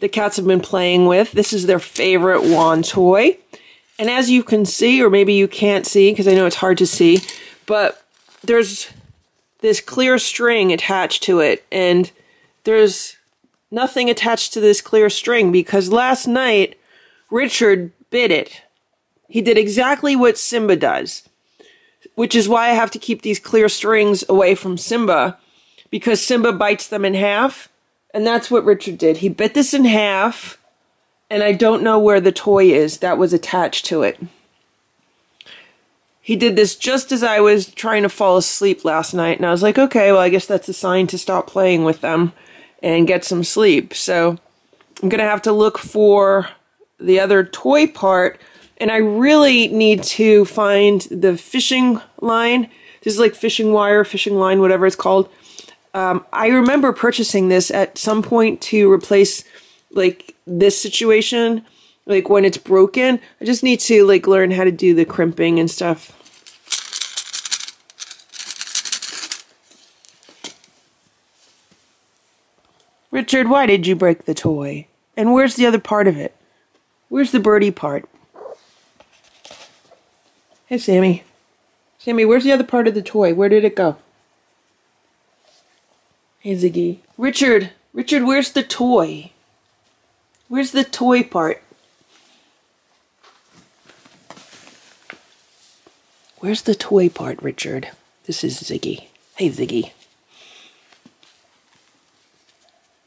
the cats have been playing with. This is their favorite wand toy. And as you can see, or maybe you can't see because I know it's hard to see, but there's this clear string attached to it and there's nothing attached to this clear string because last night Richard bit it. He did exactly what Simba does, which is why I have to keep these clear strings away from Simba because Simba bites them in half. And that's what Richard did. He bit this in half, and I don't know where the toy is that was attached to it. He did this just as I was trying to fall asleep last night, and I was like, okay, well, I guess that's a sign to stop playing with them and get some sleep. So I'm going to have to look for the other toy part, and I really need to find the fishing line. This is like fishing wire, fishing line, whatever it's called. Um, I remember purchasing this at some point to replace like this situation, like when it's broken. I just need to like learn how to do the crimping and stuff. Richard, why did you break the toy? And where's the other part of it? Where's the birdie part? Hey, Sammy. Sammy, where's the other part of the toy? Where did it go? Hey, Ziggy. Richard! Richard, where's the toy? Where's the toy part? Where's the toy part, Richard? This is Ziggy. Hey, Ziggy.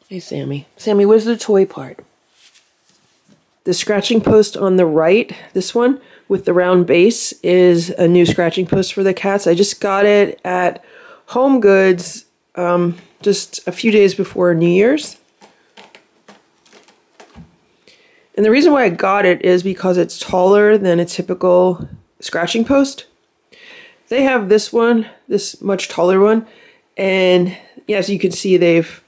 Hey, Sammy. Sammy, where's the toy part? The scratching post on the right, this one with the round base, is a new scratching post for the cats. I just got it at Home Goods um, just a few days before New Year's. And the reason why I got it is because it's taller than a typical scratching post. they have this one, this much taller one, and as you can see, they've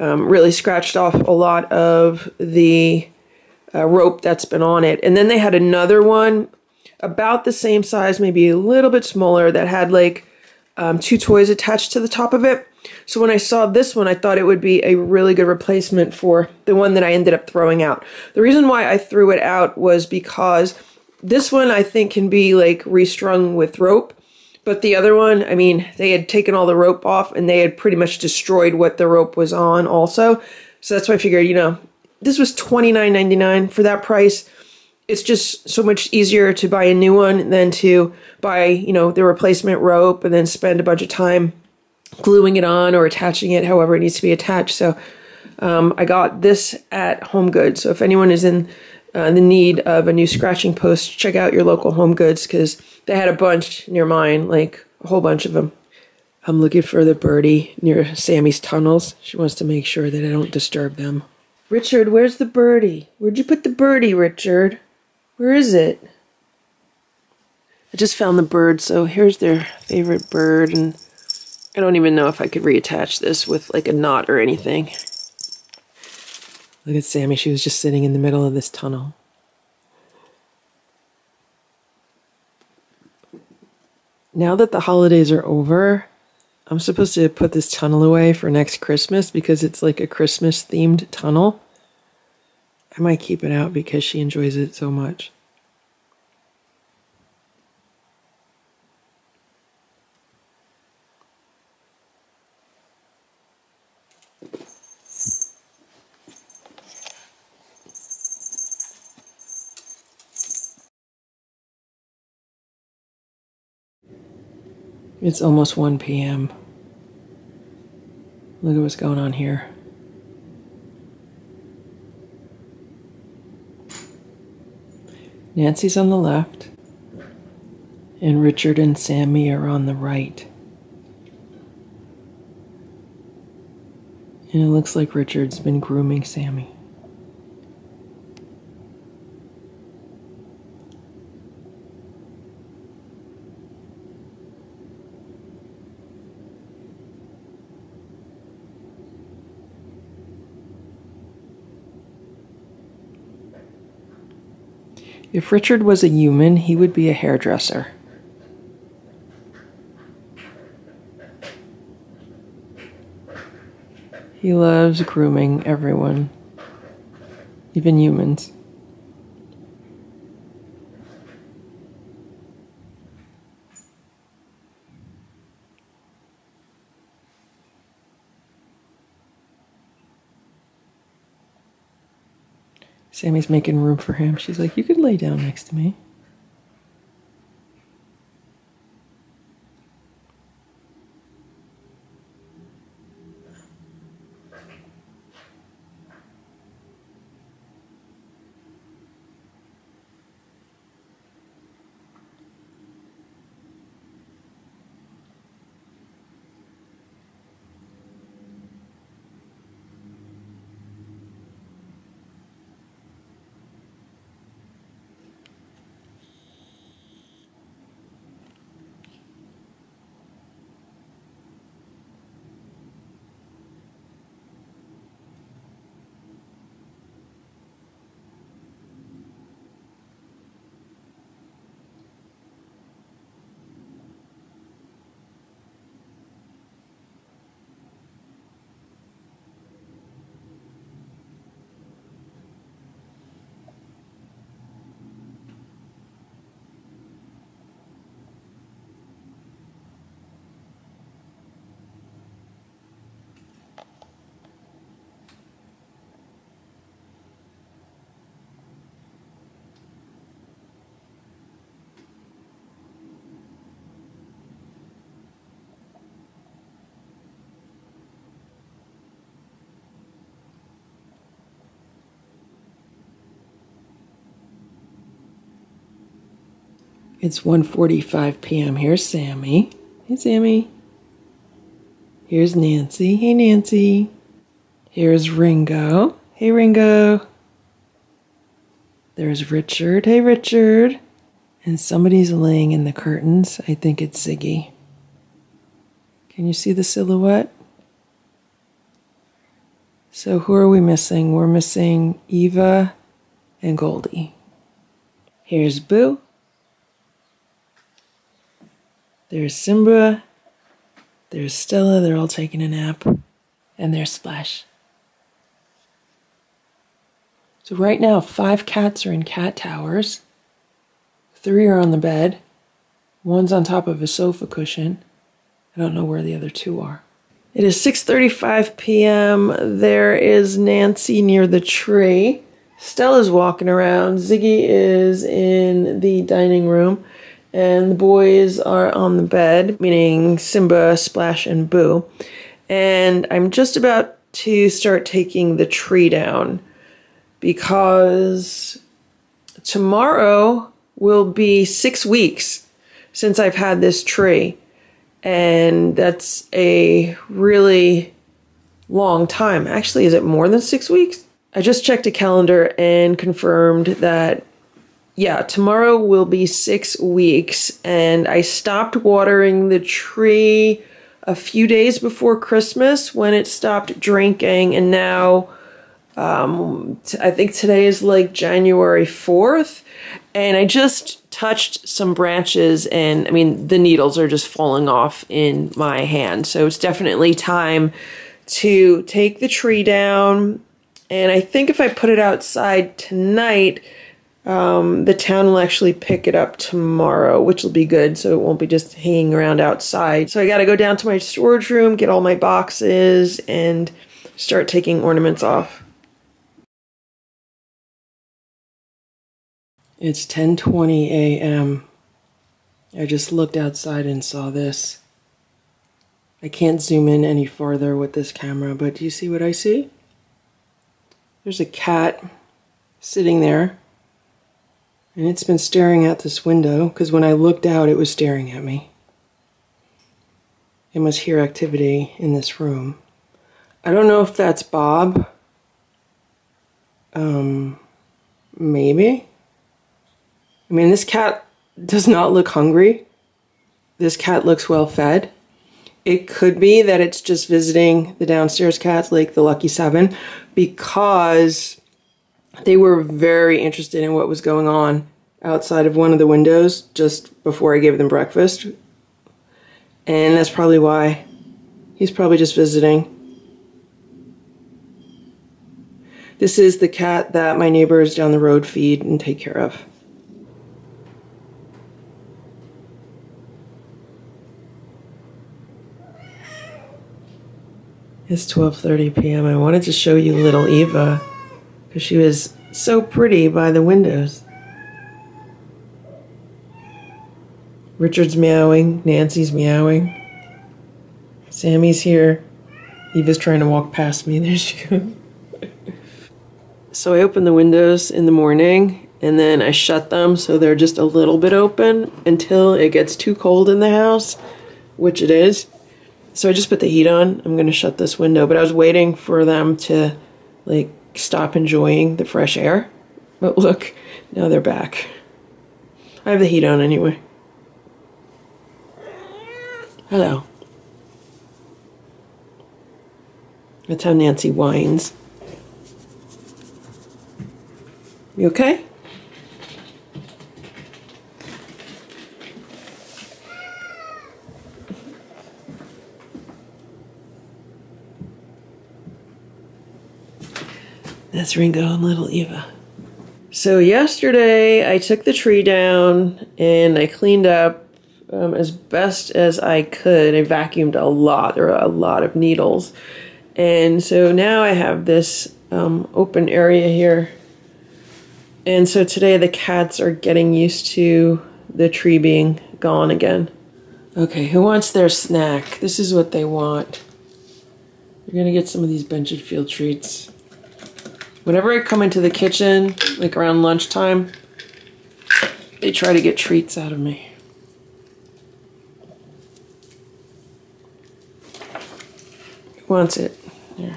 um, really scratched off a lot of the uh, rope that's been on it. And then they had another one about the same size, maybe a little bit smaller, that had like um, two toys attached to the top of it. So when I saw this one, I thought it would be a really good replacement for the one that I ended up throwing out. The reason why I threw it out was because this one I think can be like restrung with rope. But the other one, I mean, they had taken all the rope off and they had pretty much destroyed what the rope was on also. So that's why I figured, you know, this was $29.99 for that price. It's just so much easier to buy a new one than to buy, you know, the replacement rope and then spend a bunch of time gluing it on or attaching it however it needs to be attached. So um, I got this at Home Goods. So if anyone is in uh, the need of a new scratching post, check out your local Home Goods because they had a bunch near mine, like a whole bunch of them. I'm looking for the birdie near Sammy's tunnels. She wants to make sure that I don't disturb them. Richard, where's the birdie? Where'd you put the birdie, Richard? Where is it? I just found the bird, so here's their favorite bird, and I don't even know if I could reattach this with like a knot or anything. Look at Sammy, she was just sitting in the middle of this tunnel. Now that the holidays are over, I'm supposed to put this tunnel away for next Christmas because it's like a Christmas themed tunnel. I might keep it out because she enjoys it so much. It's almost 1 p.m. Look at what's going on here. Nancy's on the left, and Richard and Sammy are on the right. And it looks like Richard's been grooming Sammy. If Richard was a human, he would be a hairdresser. He loves grooming everyone, even humans. Sammy's making room for him. She's like, You could lay down next to me. It's 1:45 p.m. Here's Sammy. Hey Sammy. Here's Nancy. Hey Nancy. Here's Ringo. Hey Ringo. There's Richard. Hey Richard. And somebody's laying in the curtains. I think it's Ziggy. Can you see the silhouette? So, who are we missing? We're missing Eva and Goldie. Here's Boo. There's Simba. There's Stella. They're all taking a nap. And there's Splash. So, right now, five cats are in cat towers. Three are on the bed. One's on top of a sofa cushion. I don't know where the other two are. It is 6:35 p.m. There is Nancy near the tree. Stella's walking around. Ziggy is in the dining room, and the boys are on the bed, meaning Simba, Splash, and Boo. And I'm just about to start taking the tree down because tomorrow will be six weeks since I've had this tree. And that's a really long time. Actually, is it more than six weeks? I just checked a calendar and confirmed that, yeah, tomorrow will be six weeks. And I stopped watering the tree a few days before Christmas when it stopped drinking. And now, um, I think today is like January 4th. And I just touched some branches, and I mean, the needles are just falling off in my hand. So it's definitely time to take the tree down. And I think if I put it outside tonight, um, the town will actually pick it up tomorrow, which will be good. So it won't be just hanging around outside. So I got to go down to my storage room, get all my boxes, and start taking ornaments off. It's 10:20 a.m. I just looked outside and saw this. I can't zoom in any farther with this camera, but do you see what I see? There's a cat sitting there. And it's been staring at this window because when I looked out, it was staring at me. It must hear activity in this room. I don't know if that's Bob. Um, maybe. I mean, this cat does not look hungry. This cat looks well fed. It could be that it's just visiting the downstairs cats, like the Lucky Seven, because they were very interested in what was going on outside of one of the windows just before I gave them breakfast. And that's probably why. He's probably just visiting. This is the cat that my neighbors down the road feed and take care of. It's 12:30 p.m. I wanted to show you little Eva she was so pretty by the windows. Richard's meowing, Nancy's meowing. Sammy's here. Eva's trying to walk past me. There she goes. so I open the windows in the morning and then I shut them so they're just a little bit open until it gets too cold in the house, which it is. So I just put the heat on. I'm going to shut this window, but I was waiting for them to like stop enjoying the fresh air. But look, now they're back. I have the heat on anyway. Hello. That's how Nancy whines. You okay? That's Ringo and little Eva. So yesterday I took the tree down and I cleaned up um, as best as I could. I vacuumed a lot. There are a lot of needles. And so now I have this um, open area here. And so today the cats are getting used to the tree being gone again. Okay, who wants their snack? This is what they want. You're gonna get some of these Benchfield treats. Whenever I come into the kitchen, like around lunchtime, they try to get treats out of me. Who wants it? Here.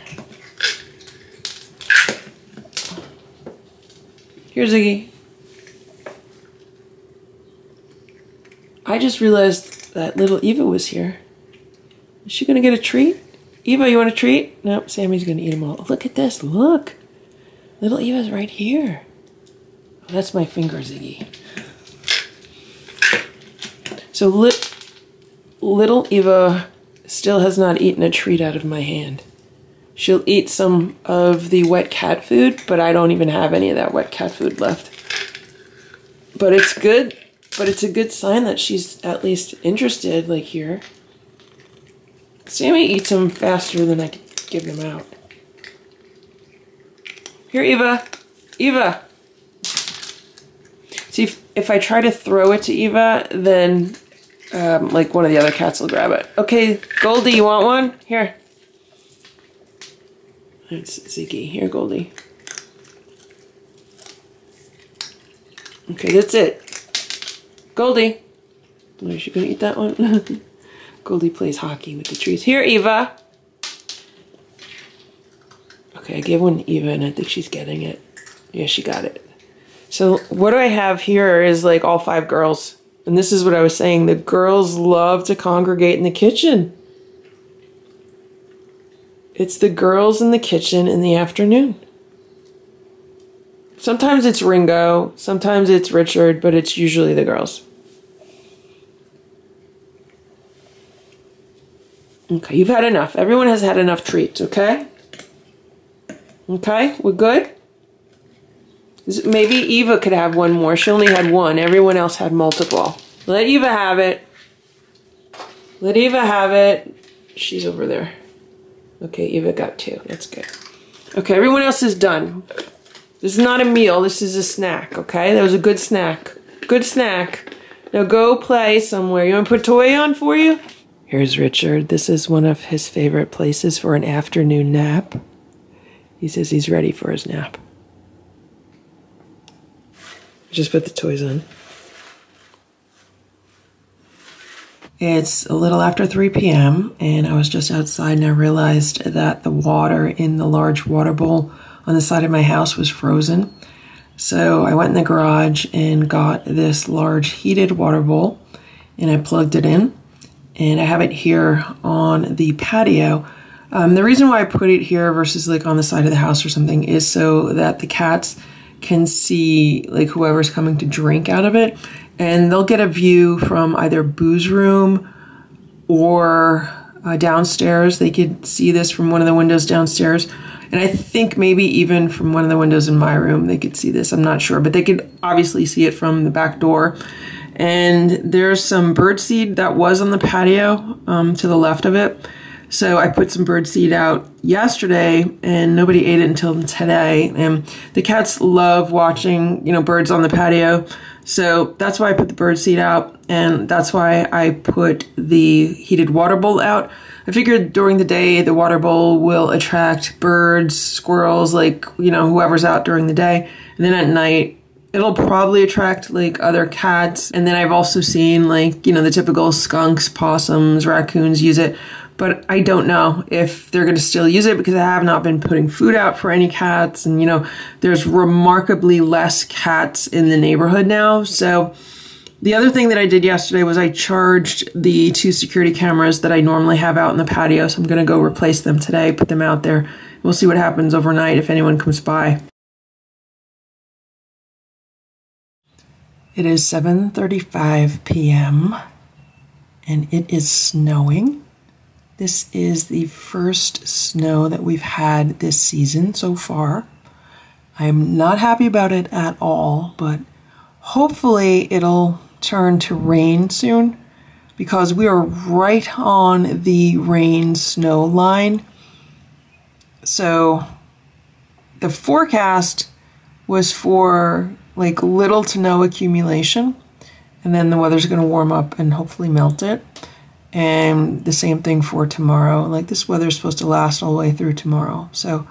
Here's Ziggy. I just realized that little Eva was here. Is she gonna get a treat? Eva, you want a treat? Nope, Sammy's gonna eat them all. Look at this, look. Little Eva's right here. Oh, that's my finger, Ziggy. So li little Eva still has not eaten a treat out of my hand. She'll eat some of the wet cat food, but I don't even have any of that wet cat food left. But it's good, but it's a good sign that she's at least interested, like here. Sammy eats them faster than I can give them out. Here, Eva. Eva. See, if, if I try to throw it to Eva, then um, like one of the other cats will grab it. Okay, Goldie, you want one? Here. It's Ziggy. Here, Goldie. Okay, that's it. Goldie. Is she gonna eat that one? Goldie plays hockey with the trees. Here, Eva. Okay, I gave one to Eva and I think she's getting it. Yeah, she got it. So what I have here is like all five girls. And this is what I was saying. The girls love to congregate in the kitchen. It's the girls in the kitchen in the afternoon. Sometimes it's Ringo, sometimes it's Richard, but it's usually the girls. Okay, you've had enough. Everyone has had enough treats, okay? Okay, we're good? Maybe Eva could have one more. She only had one. Everyone else had multiple. Let Eva have it. Let Eva have it. She's over there. Okay, Eva got two. That's good. Okay, everyone else is done. This is not a meal. This is a snack, okay? That was a good snack. Good snack. Now go play somewhere. You want to put a toy on for you? Here's Richard. This is one of his favorite places for an afternoon nap. He says he's ready for his nap. Just put the toys on. It's a little after 3 p.m. and I was just outside and I realized that the water in the large water bowl on the side of my house was frozen. So I went in the garage and got this large heated water bowl and I plugged it in and I have it here on the patio. Um, the reason why I put it here versus like on the side of the house or something is so that the cats can see like whoever's coming to drink out of it and they'll get a view from either Boo's room or uh, downstairs. They could see this from one of the windows downstairs. And I think maybe even from one of the windows in my room, they could see this. I'm not sure, but they could obviously see it from the back door. And there's some birdseed that was on the patio um, to the left of it. So I put some bird seed out yesterday and nobody ate it until today. And the cats love watching, you know, birds on the patio. So that's why I put the bird seed out and that's why I put the heated water bowl out. I figured during the day the water bowl will attract birds, squirrels, like, you know, whoever's out during the day. And then at night it'll probably attract like other cats. And then I've also seen like, you know, the typical skunks, possums, raccoons use it. But I don't know if they're going to still use it because I have not been putting food out for any cats. And, you know, there's remarkably less cats in the neighborhood now. So the other thing that I did yesterday was I charged the two security cameras that I normally have out in the patio. So I'm going to go replace them today, put them out there. We'll see what happens overnight if anyone comes by. It is 7:35 p.m. and it is snowing. This is the first snow that we've had this season so far. I'm not happy about it at all, but hopefully it'll turn to rain soon because we are right on the rain snow line. So the forecast was for like little to no accumulation. And then the weather's going to warm up and hopefully melt it. And the same thing for tomorrow. Like this weather is supposed to last all the way through tomorrow. So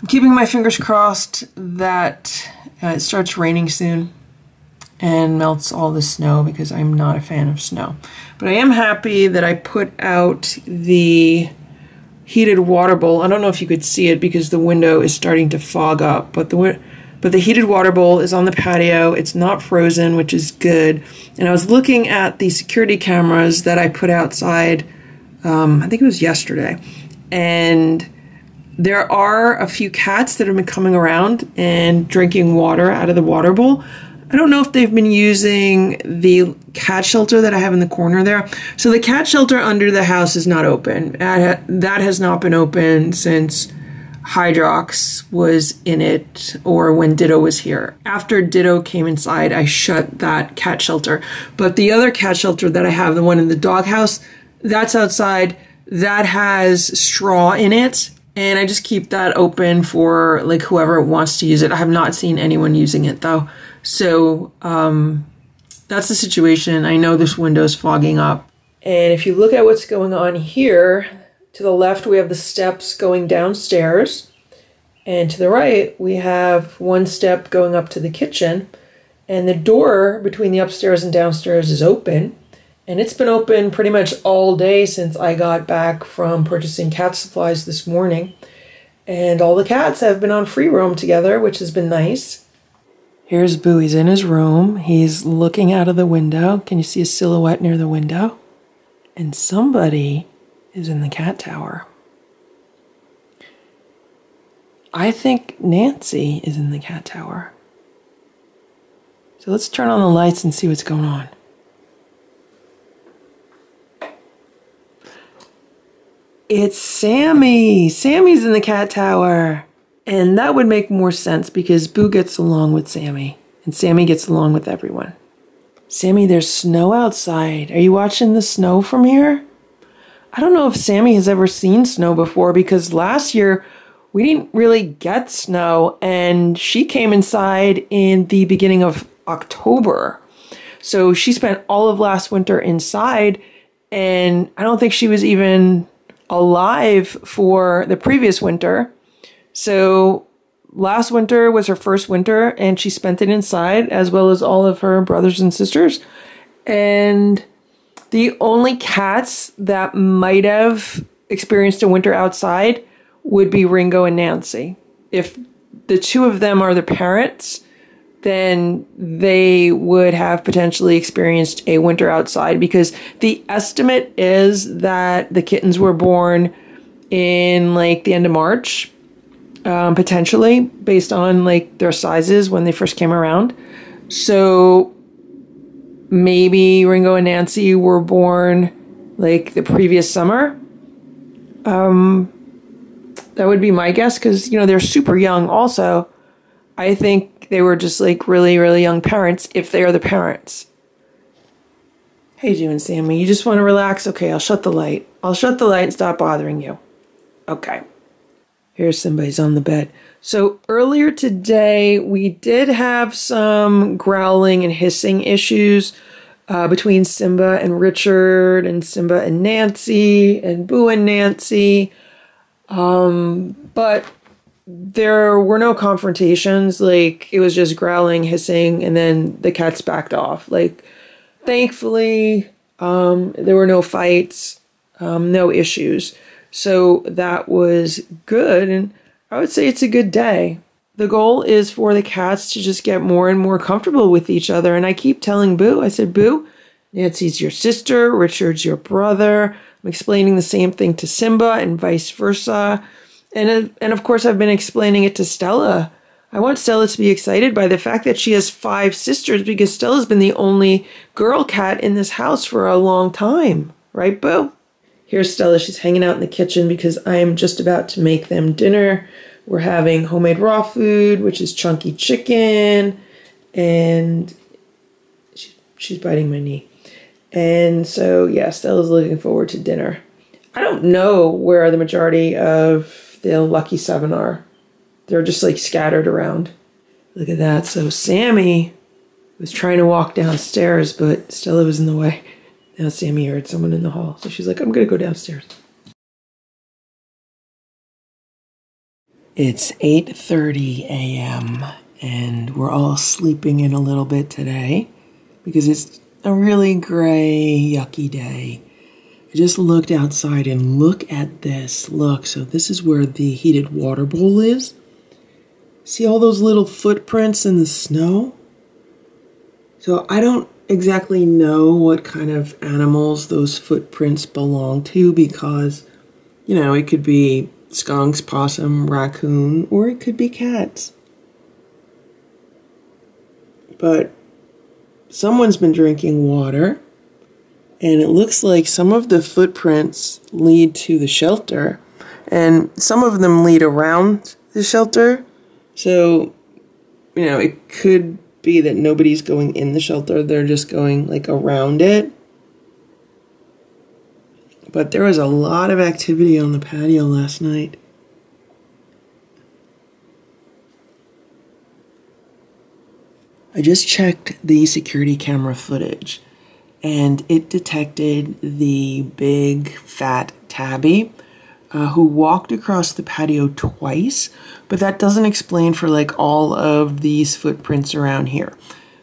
I'm keeping my fingers crossed that uh, it starts raining soon and melts all the snow because I'm not a fan of snow. But I am happy that I put out the heated water bowl. I don't know if you could see it because the window is starting to fog up, but the But the heated water bowl is on the patio. It's not frozen, which is good. And I was looking at the security cameras that I put outside, um, I think it was yesterday. And there are a few cats that have been coming around and drinking water out of the water bowl. I don't know if they've been using the cat shelter that I have in the corner there. So the cat shelter under the house is not open. That has not been open since Hydrox was in it or when Ditto was here. After Ditto came inside, I shut that cat shelter. But the other cat shelter that I have, the one in the doghouse, that's outside. That has straw in it. And I just keep that open for like whoever wants to use it. I have not seen anyone using it though. So um, that's the situation. I know this window is fogging up. And if you look at what's going on here, to the left, we have the steps going downstairs. And to the right, we have one step going up to the kitchen. And the door between the upstairs and downstairs is open. And it's been open pretty much all day since I got back from purchasing cat supplies this morning. And all the cats have been on free roam together, which has been nice. Here's Boo. He's in his room. He's looking out of the window. Can you see a silhouette near the window? And somebody is in the cat tower. I think Nancy is in the cat tower. So let's turn on the lights and see what's going on. It's Sammy. Sammy's in the cat tower. And that would make more sense because Boo gets along with Sammy, and Sammy gets along with everyone. Sammy, there's snow outside. Are you watching the snow from here? I don't know if Sammy has ever seen snow before because last year we didn't really get snow and she came inside in the beginning of October. So she spent all of last winter inside and I don't think she was even alive for the previous winter. So last winter was her first winter and she spent it inside as well as all of her brothers and sisters. And the only cats that might have experienced a winter outside would be Ringo and Nancy. If the two of them are the parents, then they would have potentially experienced a winter outside because the estimate is that the kittens were born in like the end of March, um, potentially based on like their sizes when they first came around. So maybe Ringo and Nancy were born like the previous summer. Um, that would be my guess because you know they're super young. Also, I think they were just like really, really young parents if they are the parents. Hey, you doing, Sammy? You just want to relax? Okay, I'll shut the light. I'll shut the light and stop bothering you. Okay. Here's somebody's on the bed. So earlier today, we did have some growling and hissing issues uh, between Simba and Richard, and Simba and Nancy, and Boo and Nancy. Um, but there were no confrontations. Like it was just growling, hissing, and then the cats backed off. Like thankfully, um, there were no fights, um, no issues. So that was good. And I would say it's a good day. The goal is for the cats to just get more and more comfortable with each other. And I keep telling Boo, I said, Boo, Nancy's your sister, Richard's your brother. I'm explaining the same thing to Simba and vice versa. And, uh, and of course, I've been explaining it to Stella. I want Stella to be excited by the fact that she has five sisters because Stella's been the only girl cat in this house for a long time. Right, Boo? Here's Stella. She's hanging out in the kitchen because I am just about to make them dinner. We're having homemade raw food, which is chunky chicken, and she, she's biting my knee. And so, yeah, Stella's looking forward to dinner. I don't know where the majority of the lucky seven are. They're just like scattered around. Look at that. So, Sammy was trying to walk downstairs, but Stella was in the way. Now Sammy heard someone in the hall, so she's like, I'm gonna go downstairs. It's 8:30 a.m. and we're all sleeping in a little bit today because it's a really gray, yucky day. I just looked outside and look at this. Look, so this is where the heated water bowl is. See all those little footprints in the snow? So I don't exactly know what kind of animals those footprints belong to because, you know, it could be skunks, possum, raccoon, or it could be cats. But someone's been drinking water, and it looks like some of the footprints lead to the shelter, and some of them lead around the shelter. So, you know, it could be that nobody's going in the shelter, they're just going like around it. But there was a lot of activity on the patio last night. I just checked the security camera footage and it detected the big fat tabby uh, who walked across the patio twice, but that doesn't explain for like all of these footprints around here.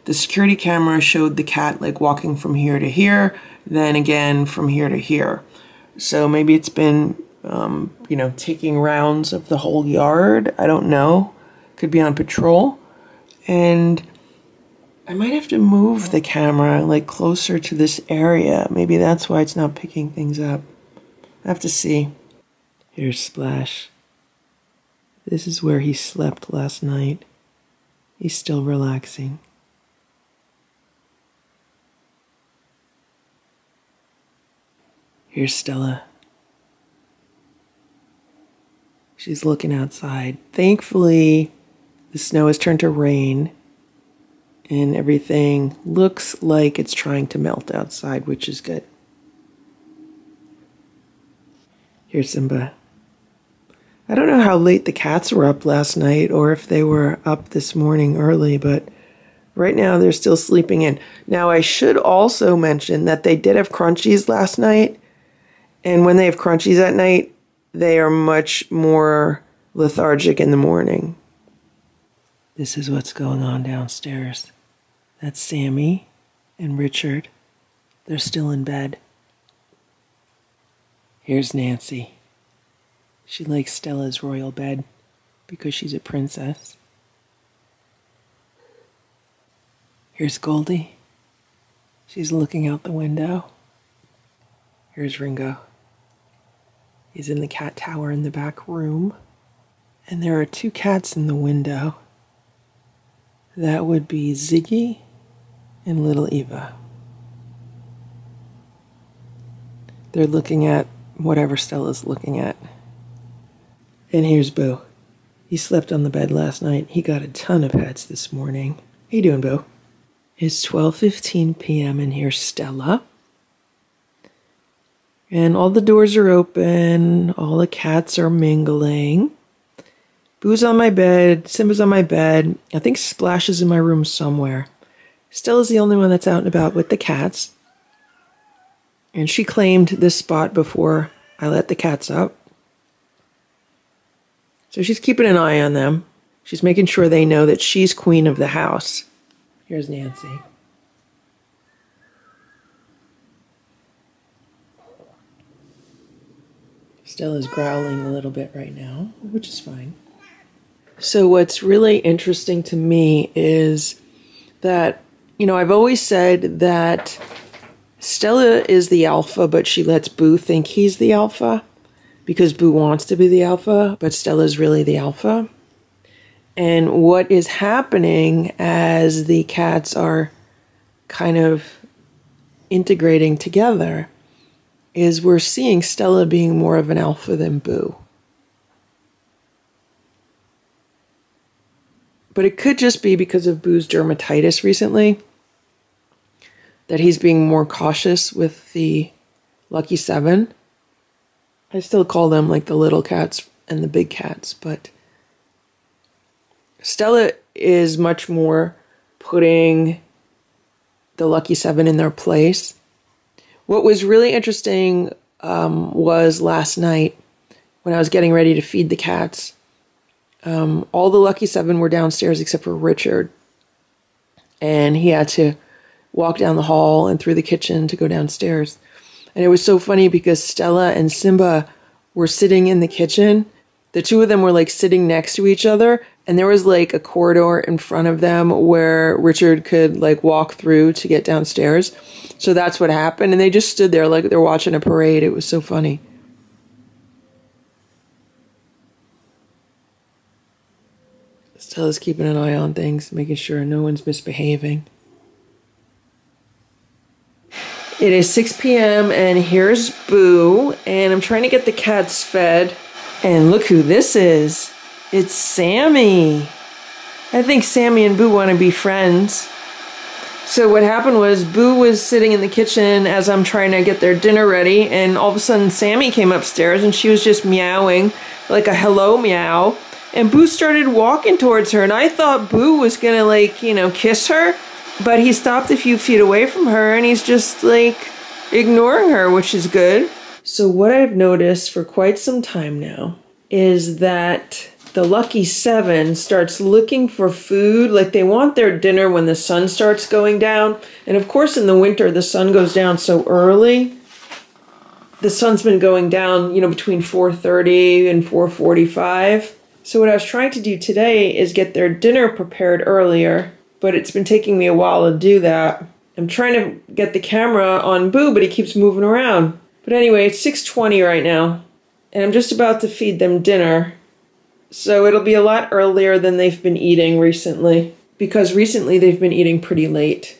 The security camera showed the cat like walking from here to here, then again from here to here. So maybe it's been, um, you know, taking rounds of the whole yard. I don't know. Could be on patrol. And I might have to move the camera like closer to this area. Maybe that's why it's not picking things up. I have to see. Here's Splash. This is where he slept last night. He's still relaxing. Here's Stella. She's looking outside. Thankfully, the snow has turned to rain and everything looks like it's trying to melt outside, which is good. Here's Simba. I don't know how late the cats were up last night or if they were up this morning early, but right now they're still sleeping in. Now, I should also mention that they did have crunchies last night, and when they have crunchies at night, they are much more lethargic in the morning. This is what's going on downstairs. That's Sammy and Richard. They're still in bed. Here's Nancy. She likes Stella's royal bed because she's a princess. Here's Goldie. She's looking out the window. Here's Ringo. He's in the cat tower in the back room. And there are two cats in the window. That would be Ziggy and little Eva. They're looking at whatever Stella's looking at. And here's Boo. He slept on the bed last night. He got a ton of pets this morning. How you doing, Boo? It's 12:15 p.m. and here's Stella. And all the doors are open, all the cats are mingling. Boo's on my bed, Simba's on my bed. I think Splash is in my room somewhere. Stella's the only one that's out and about with the cats. And she claimed this spot before I let the cats out. So she's keeping an eye on them. She's making sure they know that she's queen of the house. Here's Nancy. Stella's growling a little bit right now, which is fine. So, what's really interesting to me is that, you know, I've always said that Stella is the alpha, but she lets Boo think he's the alpha because Boo wants to be the alpha, but Stella's really the alpha. And what is happening as the cats are kind of integrating together is we're seeing Stella being more of an alpha than Boo. But it could just be because of Boo's dermatitis recently that he's being more cautious with the Lucky Seven. I still call them like the little cats and the big cats, but Stella is much more putting the Lucky Seven in their place. What was really interesting um, was last night when I was getting ready to feed the cats. Um, all the Lucky Seven were downstairs except for Richard. And he had to walk down the hall and through the kitchen to go downstairs. And it was so funny because Stella and Simba were sitting in the kitchen. The two of them were like sitting next to each other, and there was like a corridor in front of them where Richard could like walk through to get downstairs. So that's what happened. And they just stood there like they're watching a parade. It was so funny. Stella's keeping an eye on things, making sure no one's misbehaving. It is 6 p.m. and here's Boo, and I'm trying to get the cats fed. And look who this is. It's Sammy. I think Sammy and Boo want to be friends. So what happened was Boo was sitting in the kitchen as I'm trying to get their dinner ready, and all of a sudden Sammy came upstairs and she was just meowing like a hello meow. And Boo started walking towards her, and I thought Boo was gonna like, you know, kiss her, but he stopped a few feet away from her and he's just like ignoring her, which is good. So, what I've noticed for quite some time now is that the lucky seven starts looking for food. Like they want their dinner when the sun starts going down. And of course, in the winter, the sun goes down so early. The sun's been going down, you know, between 4:30 and 4:45. So what I was trying to do today is get their dinner prepared earlier, but it's been taking me a while to do that. I'm trying to get the camera on Boo, but he keeps moving around. But anyway, it's 6:20 right now, and I'm just about to feed them dinner. So it'll be a lot earlier than they've been eating recently because recently they've been eating pretty late.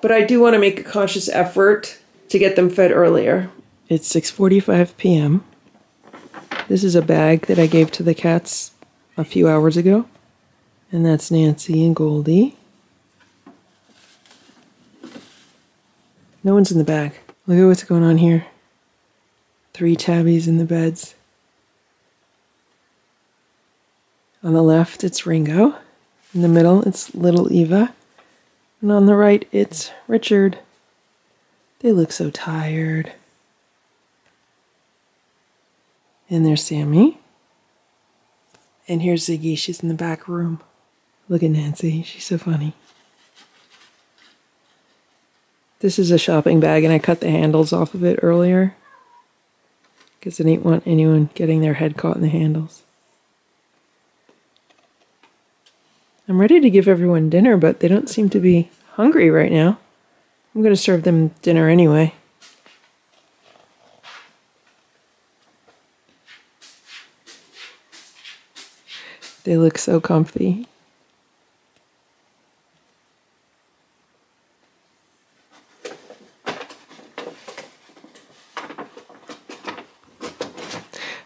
But I do want to make a conscious effort to get them fed earlier. It's 6:45 p.m. This is a bag that I gave to the cats a few hours ago. And that's Nancy and Goldie. No one's in the back. Look at what's going on here. Three tabbies in the beds. On the left, it's Ringo. In the middle, it's little Eva. And on the right, it's Richard. They look so tired. And there's Sammy. And here's Ziggy. She's in the back room. Look at Nancy. She's so funny. This is a shopping bag, and I cut the handles off of it earlier because I didn't want anyone getting their head caught in the handles. I'm ready to give everyone dinner, but they don't seem to be hungry right now. I'm going to serve them dinner anyway. They look so comfy.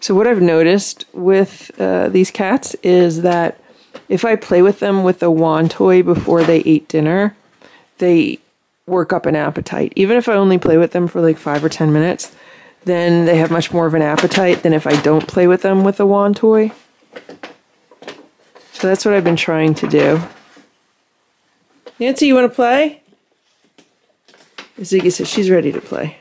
So what I've noticed with uh, these cats is that if I play with them with a wand toy before they eat dinner, they work up an appetite. Even if I only play with them for like five or ten minutes, then they have much more of an appetite than if I don't play with them with a wand toy. So that's what I've been trying to do. Nancy, you want to play? Ziggy says she's ready to play.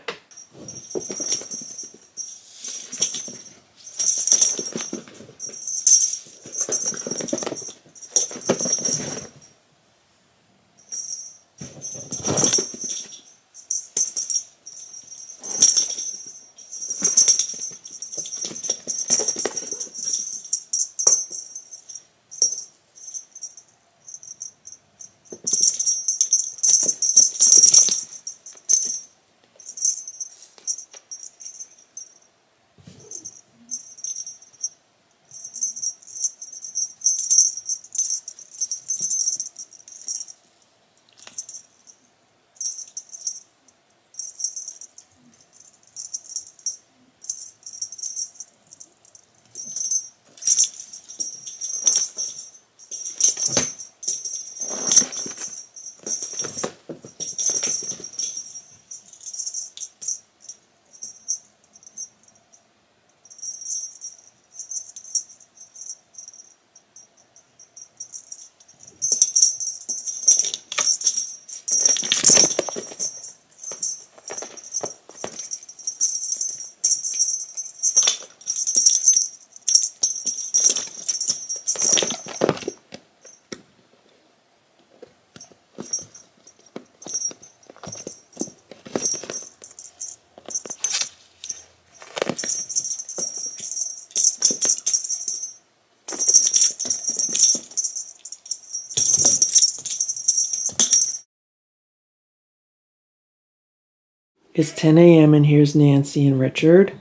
It's 10 a.m. and here's Nancy and Richard.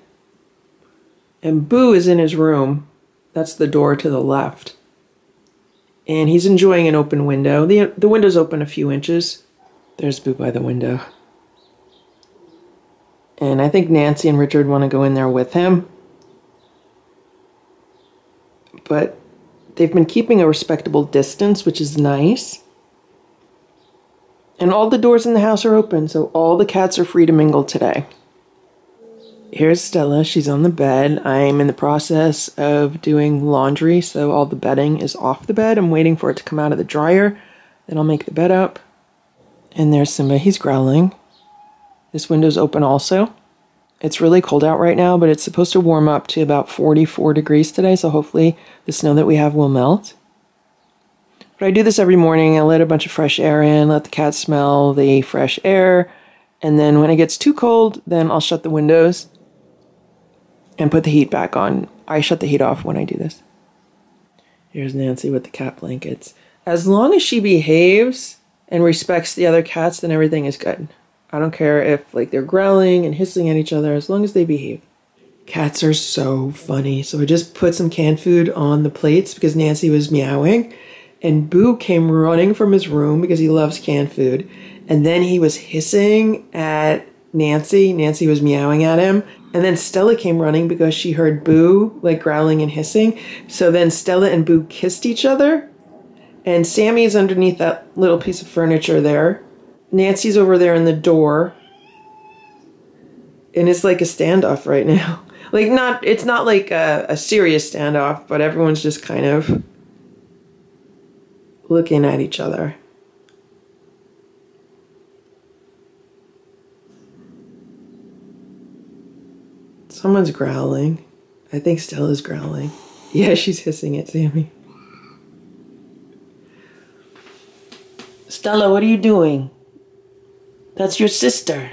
And Boo is in his room. That's the door to the left. And he's enjoying an open window. The, the window's open a few inches. There's Boo by the window. And I think Nancy and Richard want to go in there with him. But they've been keeping a respectable distance, which is nice. And all the doors in the house are open, so all the cats are free to mingle today. Here's Stella. She's on the bed. I'm in the process of doing laundry, so all the bedding is off the bed. I'm waiting for it to come out of the dryer. Then I'll make the bed up. And there's Simba. He's growling. This window's open also. It's really cold out right now, but it's supposed to warm up to about 44 degrees today, so hopefully the snow that we have will melt. But I do this every morning. I let a bunch of fresh air in, let the cats smell the fresh air, and then when it gets too cold, then I'll shut the windows and put the heat back on. I shut the heat off when I do this. Here's Nancy with the cat blankets. As long as she behaves and respects the other cats, then everything is good. I don't care if like they're growling and hissing at each other as long as they behave. Cats are so funny. So I just put some canned food on the plates because Nancy was meowing and Boo came running from his room because he loves canned food. And then he was hissing at Nancy. Nancy was meowing at him. And then Stella came running because she heard Boo like growling and hissing. So then Stella and Boo kissed each other. And Sammy's underneath that little piece of furniture there. Nancy's over there in the door. And it's like a standoff right now. Like not it's not like a, a serious standoff, but everyone's just kind of looking at each other. Someone's growling. I think Stella's growling. Yeah, she's hissing at Sammy. Stella, what are you doing? That's your sister.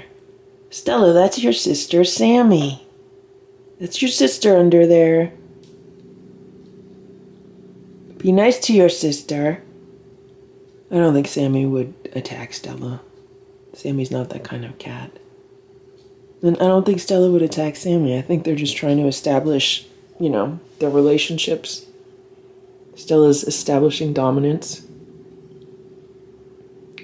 Stella, that's your sister, Sammy. That's your sister under there. Be nice to your sister. I don't think Sammy would attack Stella. Sammy's not that kind of cat. And I don't think Stella would attack Sammy. I think they're just trying to establish, you know, their relationships. Stella's establishing dominance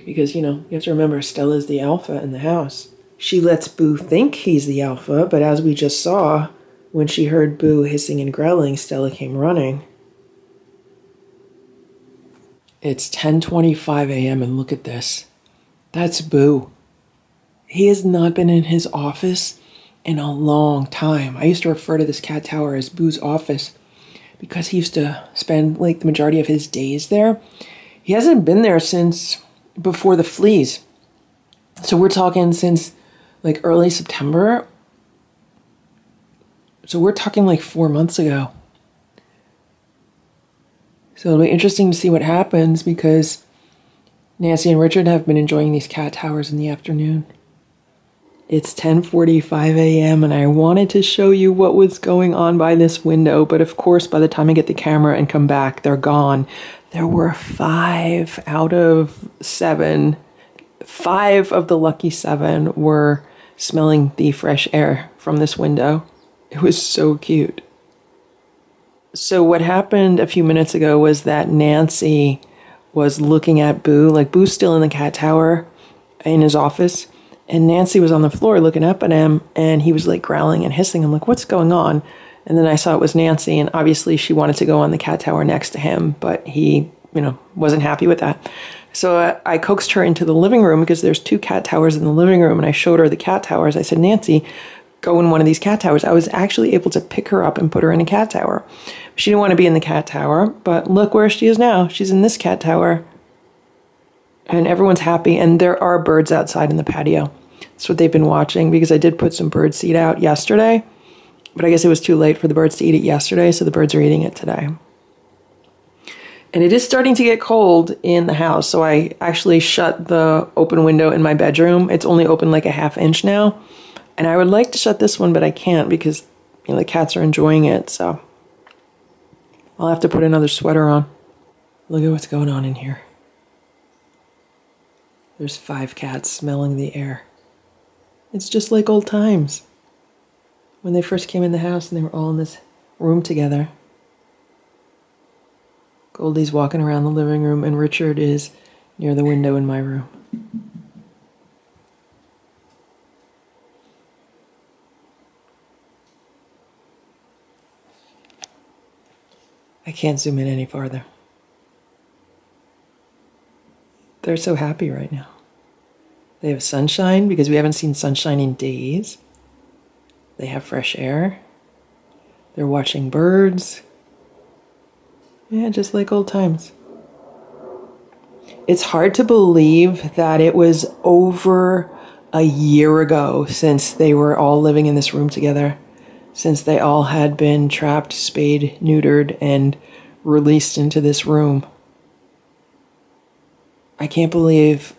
because, you know, you have to remember Stella's the alpha in the house. She lets Boo think he's the alpha, but as we just saw, when she heard Boo hissing and growling, Stella came running. It's 10:25 a.m. and look at this. That's Boo. He has not been in his office in a long time. I used to refer to this cat tower as Boo's office because he used to spend like the majority of his days there. He hasn't been there since before the fleas. So we're talking since like early September. So we're talking like four months ago. So it'll be interesting to see what happens because Nancy and Richard have been enjoying these cat towers in the afternoon. It's 10:45 a.m. and I wanted to show you what was going on by this window, but of course by the time I get the camera and come back, they're gone there were five out of seven. Five of the lucky seven were smelling the fresh air from this window. It was so cute. So, what happened a few minutes ago was that Nancy was looking at Boo, like Boo's still in the cat tower in his office, and Nancy was on the floor looking up at him, and he was like growling and hissing. I'm like, what's going on? And then I saw it was Nancy, and obviously she wanted to go on the cat tower next to him, but he, you know, wasn't happy with that. So uh, I coaxed her into the living room because there's two cat towers in the living room, and I showed her the cat towers. I said, Nancy, go in one of these cat towers. I was actually able to pick her up and put her in a cat tower. She didn't want to be in the cat tower, but look where she is now. She's in this cat tower. And everyone's happy, and there are birds outside in the patio. That's what they've been watching because I did put some bird seed out yesterday but I guess it was too late for the birds to eat it yesterday, so the birds are eating it today. And it is starting to get cold in the house, so I actually shut the open window in my bedroom. It's only open like a half inch now. And I would like to shut this one, but I can't because you know the cats are enjoying it, so I'll have to put another sweater on. Look at what's going on in here. There's five cats smelling the air. It's just like old times. When they first came in the house and they were all in this room together. Goldie's walking around the living room, and Richard is near the window in my room. I can't zoom in any farther. They're so happy right now. They have sunshine because we haven't seen sunshine in days. They have fresh air. They're watching birds. Yeah, just like old times. It's hard to believe that it was over a year ago since they were all living in this room together since they all had been trapped, spayed, neutered, and released into this room. I can't believe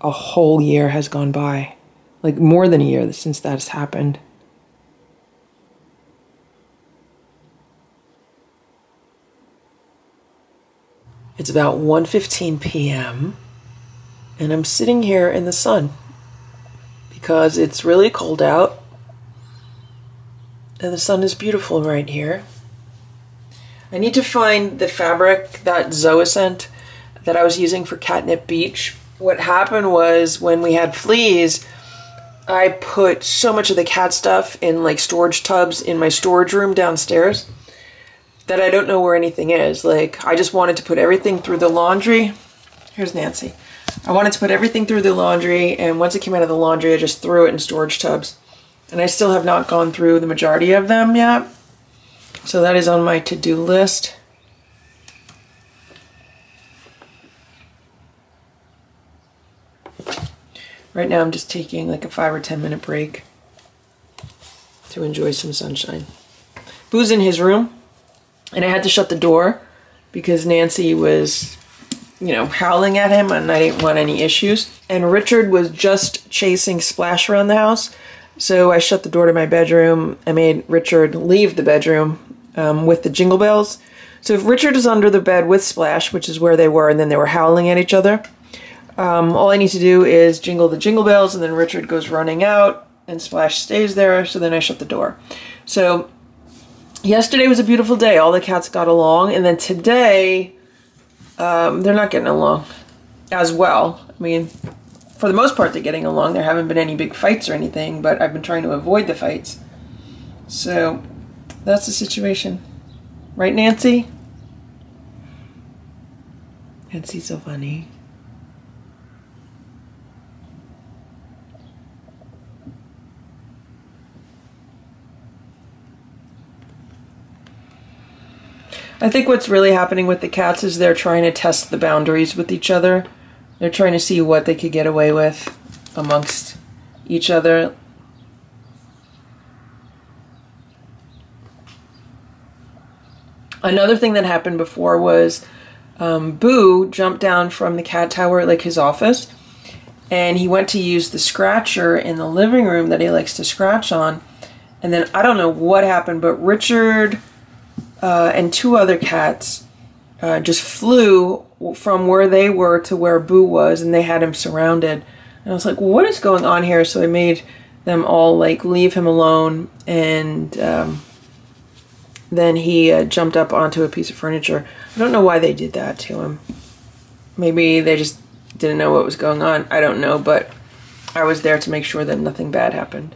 a whole year has gone by. Like more than a year since that has happened. It's about 1:15 p.m. and I'm sitting here in the sun because it's really cold out the sun is beautiful right here. I need to find the fabric, that Zoa scent that I was using for Catnip Beach. What happened was when we had fleas, I put so much of the cat stuff in like storage tubs in my storage room downstairs that I don't know where anything is. Like, I just wanted to put everything through the laundry. Here's Nancy. I wanted to put everything through the laundry, and once it came out of the laundry, I just threw it in storage tubs and I still have not gone through the majority of them yet. So that is on my to-do list. Right now I'm just taking like a five or 10 minute break to enjoy some sunshine. Boo's in his room and I had to shut the door because Nancy was, you know, howling at him and I didn't want any issues. And Richard was just chasing Splash around the house. So I shut the door to my bedroom. I made Richard leave the bedroom um, with the jingle bells. So if Richard is under the bed with Splash, which is where they were, and then they were howling at each other, um, all I need to do is jingle the jingle bells, and then Richard goes running out, and Splash stays there. So then I shut the door. So yesterday was a beautiful day. All the cats got along, and then today um, they're not getting along as well. I mean, for the most part, they're getting along. There haven't been any big fights or anything, but I've been trying to avoid the fights. So that's the situation. Right, Nancy? Nancy's so funny. I think what's really happening with the cats is they're trying to test the boundaries with each other. They're trying to see what they could get away with amongst each other. Another thing that happened before was um, Boo jumped down from the cat tower, like his office, and he went to use the scratcher in the living room that he likes to scratch on. And then I don't know what happened, but Richard uh, and two other cats uh, just flew from where they were to where Boo was, and they had him surrounded. And I was like, what is going on here? So I made them all like leave him alone, and um, then he uh, jumped up onto a piece of furniture. I don't know why they did that to him. Maybe they just didn't know what was going on. I don't know, but I was there to make sure that nothing bad happened.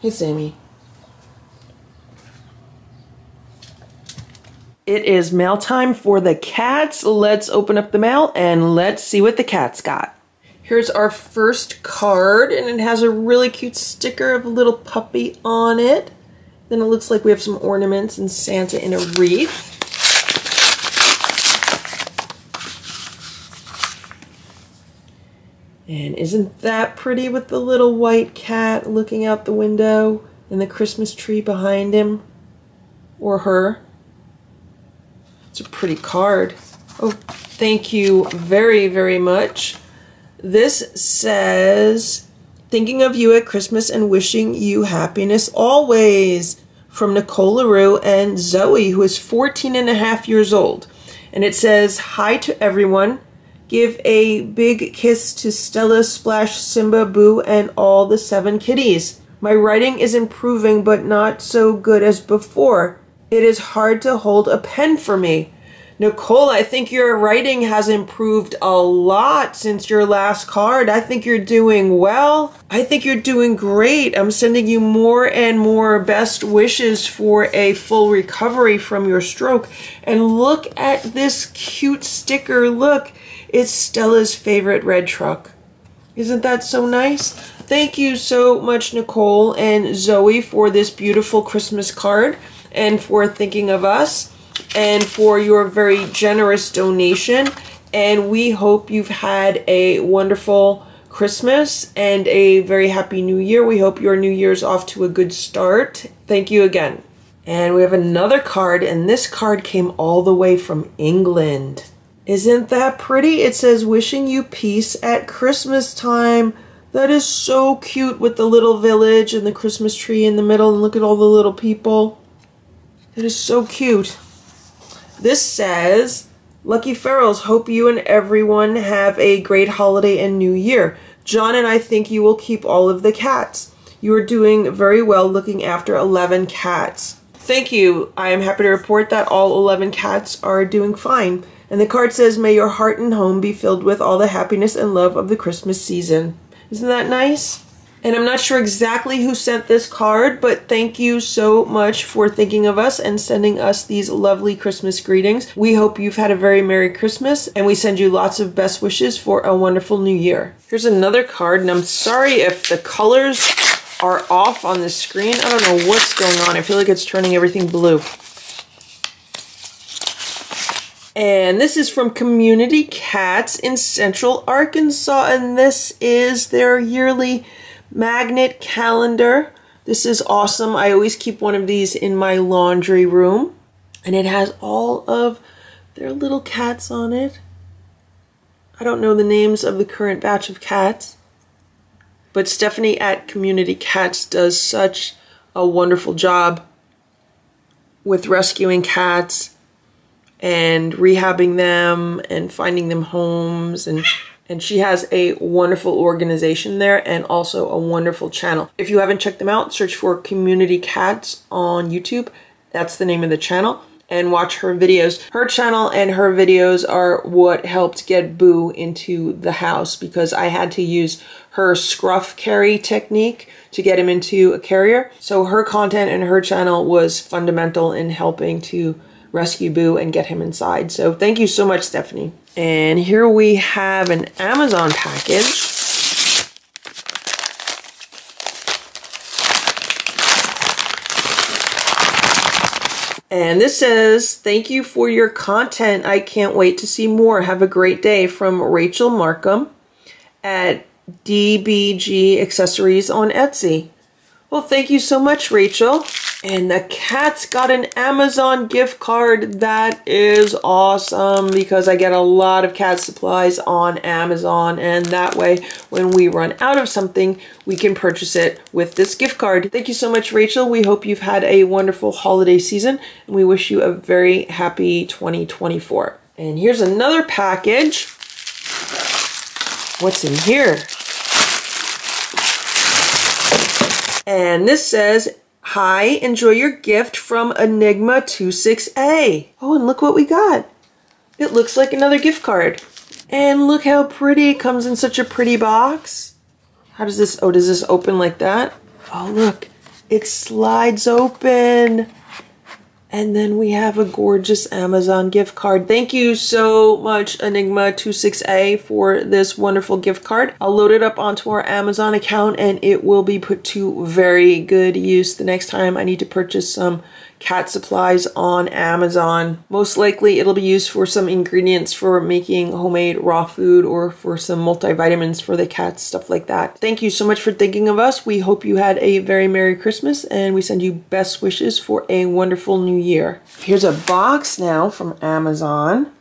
Hey, Sammy. It is mail time for the cats. Let's open up the mail and let's see what the cats got. Here's our first card, and it has a really cute sticker of a little puppy on it. Then it looks like we have some ornaments and Santa in a wreath. And isn't that pretty with the little white cat looking out the window and the Christmas tree behind him or her? It's a pretty card. Oh, thank you very, very much. This says, thinking of you at Christmas and wishing you happiness always from Nicole LaRue and Zoe, who is 14 and a half years old. And it says, Hi to everyone. give a big kiss to Stella, Splash, Simba, Boo, and all the seven kitties. My writing is improving, but not so good as before. It is hard to hold a pen for me. Nicole, I think your writing has improved a lot since your last card. I think you're doing well. I think you're doing great. I'm sending you more and more best wishes for a full recovery from your stroke. And look at this cute sticker. Look, it's Stella's favorite red truck. Isn't that so nice? Thank you so much, Nicole and Zoe, for this beautiful Christmas card and for thinking of us and for your very generous donation. And we hope you've had a wonderful Christmas and a very happy new year. We hope your new year's off to a good start. Thank you again. And we have another card, and this card came all the way from England. Isn't that pretty? It says, Wishing you peace at Christmas time. That is so cute with the little village and the Christmas tree in the middle, and look at all the little people. It is so cute. This says, Lucky Ferals, hope you and everyone have a great holiday and new year. John and I think you will keep all of the cats. You are doing very well looking after 11 cats. Thank you. I am happy to report that all 11 cats are doing fine. And the card says, May your heart and home be filled with all the happiness and love of the Christmas season. Isn't that nice? And I'm not sure exactly who sent this card, but thank you so much for thinking of us and sending us these lovely Christmas greetings. We hope you've had a very Merry Christmas and we send you lots of best wishes for a wonderful new year. Here's another card, and I'm sorry if the colors are off on the screen. I don't know what's going on. I feel like it's turning everything blue. And this is from Community Cats in Central Arkansas, and this is their yearly magnet calendar. This is awesome. I always keep one of these in my laundry room. And it has all of their little cats on it. I don't know the names of the current batch of cats. But Stephanie at Community Cats does such a wonderful job with rescuing cats and rehabbing them and finding them homes and and she has a wonderful organization there and also a wonderful channel. If you haven't checked them out, search for Community Cats on YouTube. That's the name of the channel and watch her videos. Her channel and her videos are what helped get Boo into the house because I had to use her scruff carry technique to get him into a carrier. So her content and her channel was fundamental in helping to rescue Boo and get him inside. So thank you so much, Stephanie. And here we have an Amazon package. And this says, Thank you for your content. I can't wait to see more. Have a great day from Rachel Markham at DBG Accessories on Etsy. Well, thank you so much, Rachel. And the cat's got an Amazon gift card. That is awesome because I get a lot of cat supplies on Amazon. And that way, when we run out of something, we can purchase it with this gift card. Thank you so much, Rachel. We hope you've had a wonderful holiday season. And we wish you a very happy 2024. And here's another package. What's in here? And this says Hi, enjoy your gift from Enigma 26A. Oh, and look what we got. It looks like another gift card. And look how pretty it comes in such a pretty box. How does this, oh, does this open like that? Oh, look, it slides open. And then we have a gorgeous Amazon gift card. Thank you so much, Enigma26A, for this wonderful gift card. I'll load it up onto our Amazon account and it will be put to very good use the next time I need to purchase some cat supplies on Amazon. Most likely it'll be used for some ingredients for making homemade raw food or for some multivitamins for the cats, stuff like that. Thank you so much for thinking of us. We hope you had a very Merry Christmas and we send you best wishes for a wonderful new year. Here's a box now from Amazon.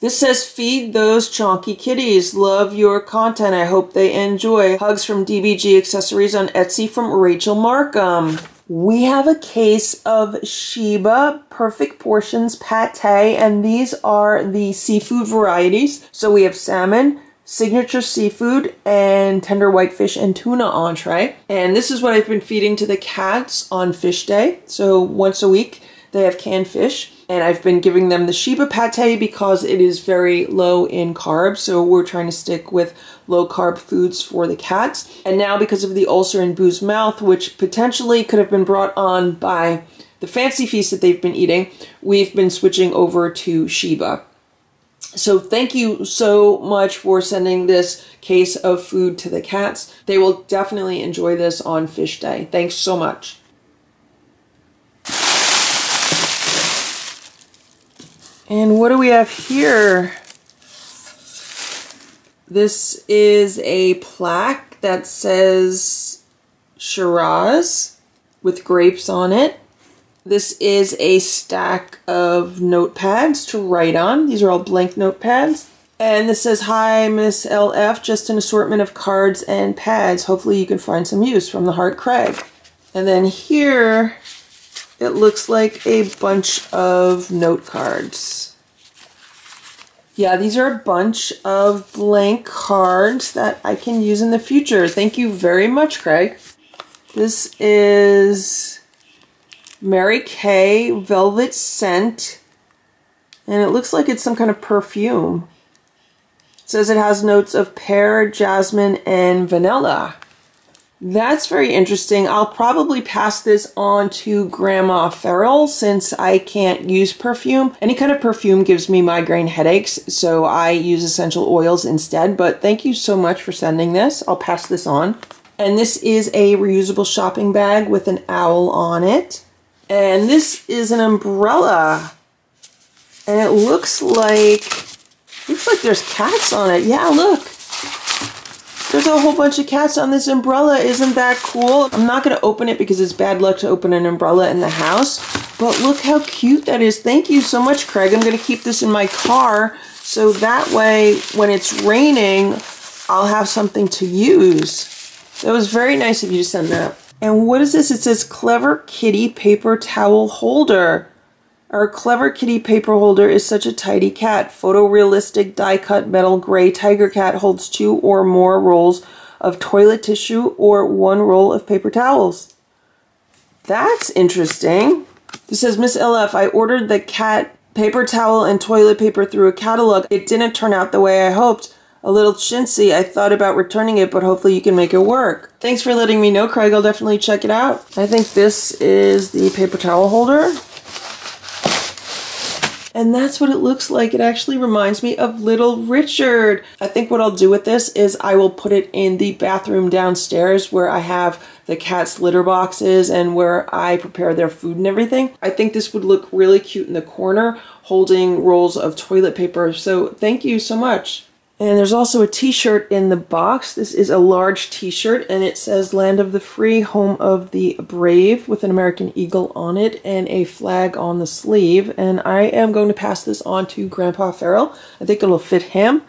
This says, feed those chonky kitties. Love your content. I hope they enjoy. Hugs from DBG Accessories on Etsy from Rachel Markham. we have a case of Sheba Perfect Portions Pate, and these are the seafood varieties. So we have salmon, signature seafood, and tender whitefish and tuna entree. And this is what I've been feeding to the cats on fish day. So once a week, they have canned fish and I've been giving them the Sheba pate because it is very low in carbs. So we're trying to stick with low carb foods for the cats. And now because of the ulcer in Boo's mouth, which potentially could have been brought on by the fancy feast that they've been eating, we've been switching over to Sheba. So thank you so much for sending this case of food to the cats. They will definitely enjoy this on fish day. Thanks so much. And what do we have here? This is a plaque that says Shiraz with grapes on it. This is a stack of notepads to write on. These are all blank notepads. And this says, Hi, Miss LF, just an assortment of cards and pads. Hopefully you can find some use from the Heart Craig. And then here it looks like a bunch of note cards. Yeah, these are a bunch of blank cards that I can use in the future. Thank you very much, Craig. This is Mary Kay Velvet Scent. And it looks like it's some kind of perfume. It says it has notes of pear, jasmine, and vanilla. That's very interesting. I'll probably pass this on to Grandma Farrell since I can't use perfume. Any kind of perfume gives me migraine headaches, so I use essential oils instead. But thank you so much for sending this. I'll pass this on. And this is a reusable shopping bag with an owl on it. And this is an umbrella. And it looks like, looks like there's cats on it. Yeah, look. There's a whole bunch of cats on this umbrella. Isn't that cool? I'm not going to open it because it's bad luck to open an umbrella in the house. But look how cute that is. Thank you so much, Craig. I'm going to keep this in my car so that way when it's raining, I'll have something to use. That was very nice of you to send that. And what is this? It says Clever Kitty Paper Towel Holder. Our clever kitty paper holder is such a tidy cat. Photorealistic die-cut metal gray tiger cat holds two or more rolls of toilet tissue or one roll of paper towels. That's interesting. It says, Miss LF, I ordered the cat paper towel and toilet paper through a catalog. It didn't turn out the way I hoped. A little chintzy. I thought about returning it, but hopefully you can make it work. Thanks for letting me know, Craig. I'll definitely check it out. I think this is the paper towel holder. And that's what it looks like. It actually reminds me of Little Richard. I think what I'll do with this is I will put it in the bathroom downstairs where I have the cat's litter boxes and where I prepare their food and everything. I think this would look really cute in the corner holding rolls of toilet paper. So thank you so much. And there's also a t-shirt in the box. This is a large t-shirt and it says Land of the Free, Home of the Brave with an American Eagle on it and a flag on the sleeve. And I am going to pass this on to Grandpa Farrell. I think it'll fit him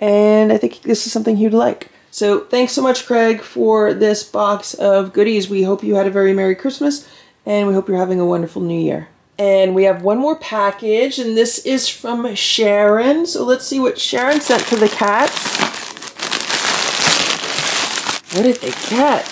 and I think this is something he'd like. So thanks so much, Craig, for this box of goodies. We hope you had a very Merry Christmas and we hope you're having a wonderful New Year. And we have one more package, and this is from Sharon. So let's see what Sharon sent to the cats. What did they get?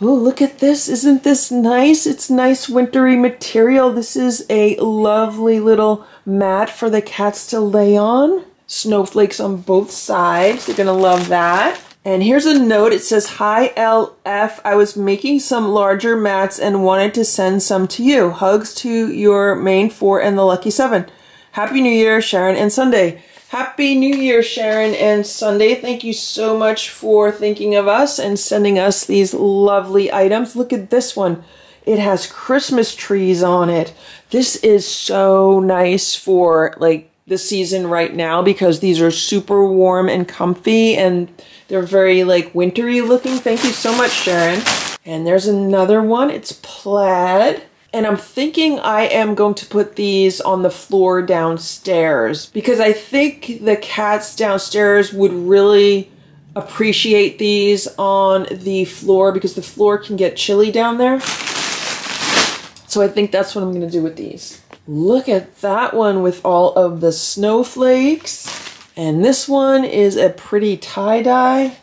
Oh, look at this. Isn't this nice? It's nice wintry material. This is a lovely little mat for the cats to lay on. Snowflakes on both sides. They're going to love that. And here's a note. It says, Hi LF, I was making some larger mats and wanted to send some to you. Hugs to your main four and the lucky seven. Happy New Year, Sharon and Sundae. Happy New Year, Sharon and Sundae. Thank you so much for thinking of us and sending us these lovely items. Look at this one. It has Christmas trees on it. This is so nice for like the season right now because these are super warm and comfy and they're very like wintry looking. Thank you so much, Sharon. And there's another one. It's plaid. And I'm thinking I am going to put these on the floor downstairs because I think the cats downstairs would really appreciate these on the floor because the floor can get chilly down there. So I think that's what I'm going to do with these. Look at that one with all of the snowflakes. And this one is a pretty tie-dye.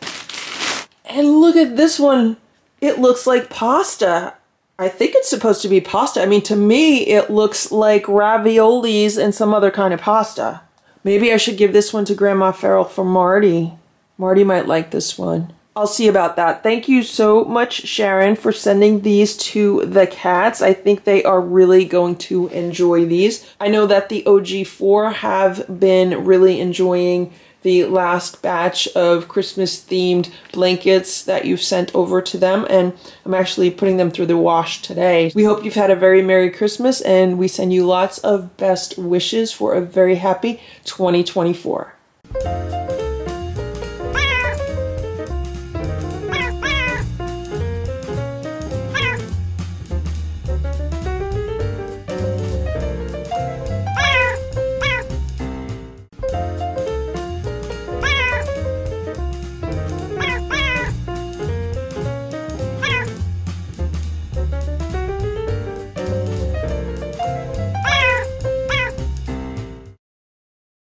And look at this one. It looks like pasta. I think it's supposed to be pasta. I mean, to me, it looks like raviolis and some other kind of pasta. Maybe I should give this one to Grandma Farrell for Marty. Marty might like this one. I'll see about that. Thank you so much, Sharon, for sending these to the cats. I think they are really going to enjoy these. I know that the OG4 have been really enjoying the last batch of Christmas themed blankets that you've sent over to them and I'm actually putting them through the wash today. We hope you've had a very Merry Christmas and we send you lots of best wishes for a very happy 2024.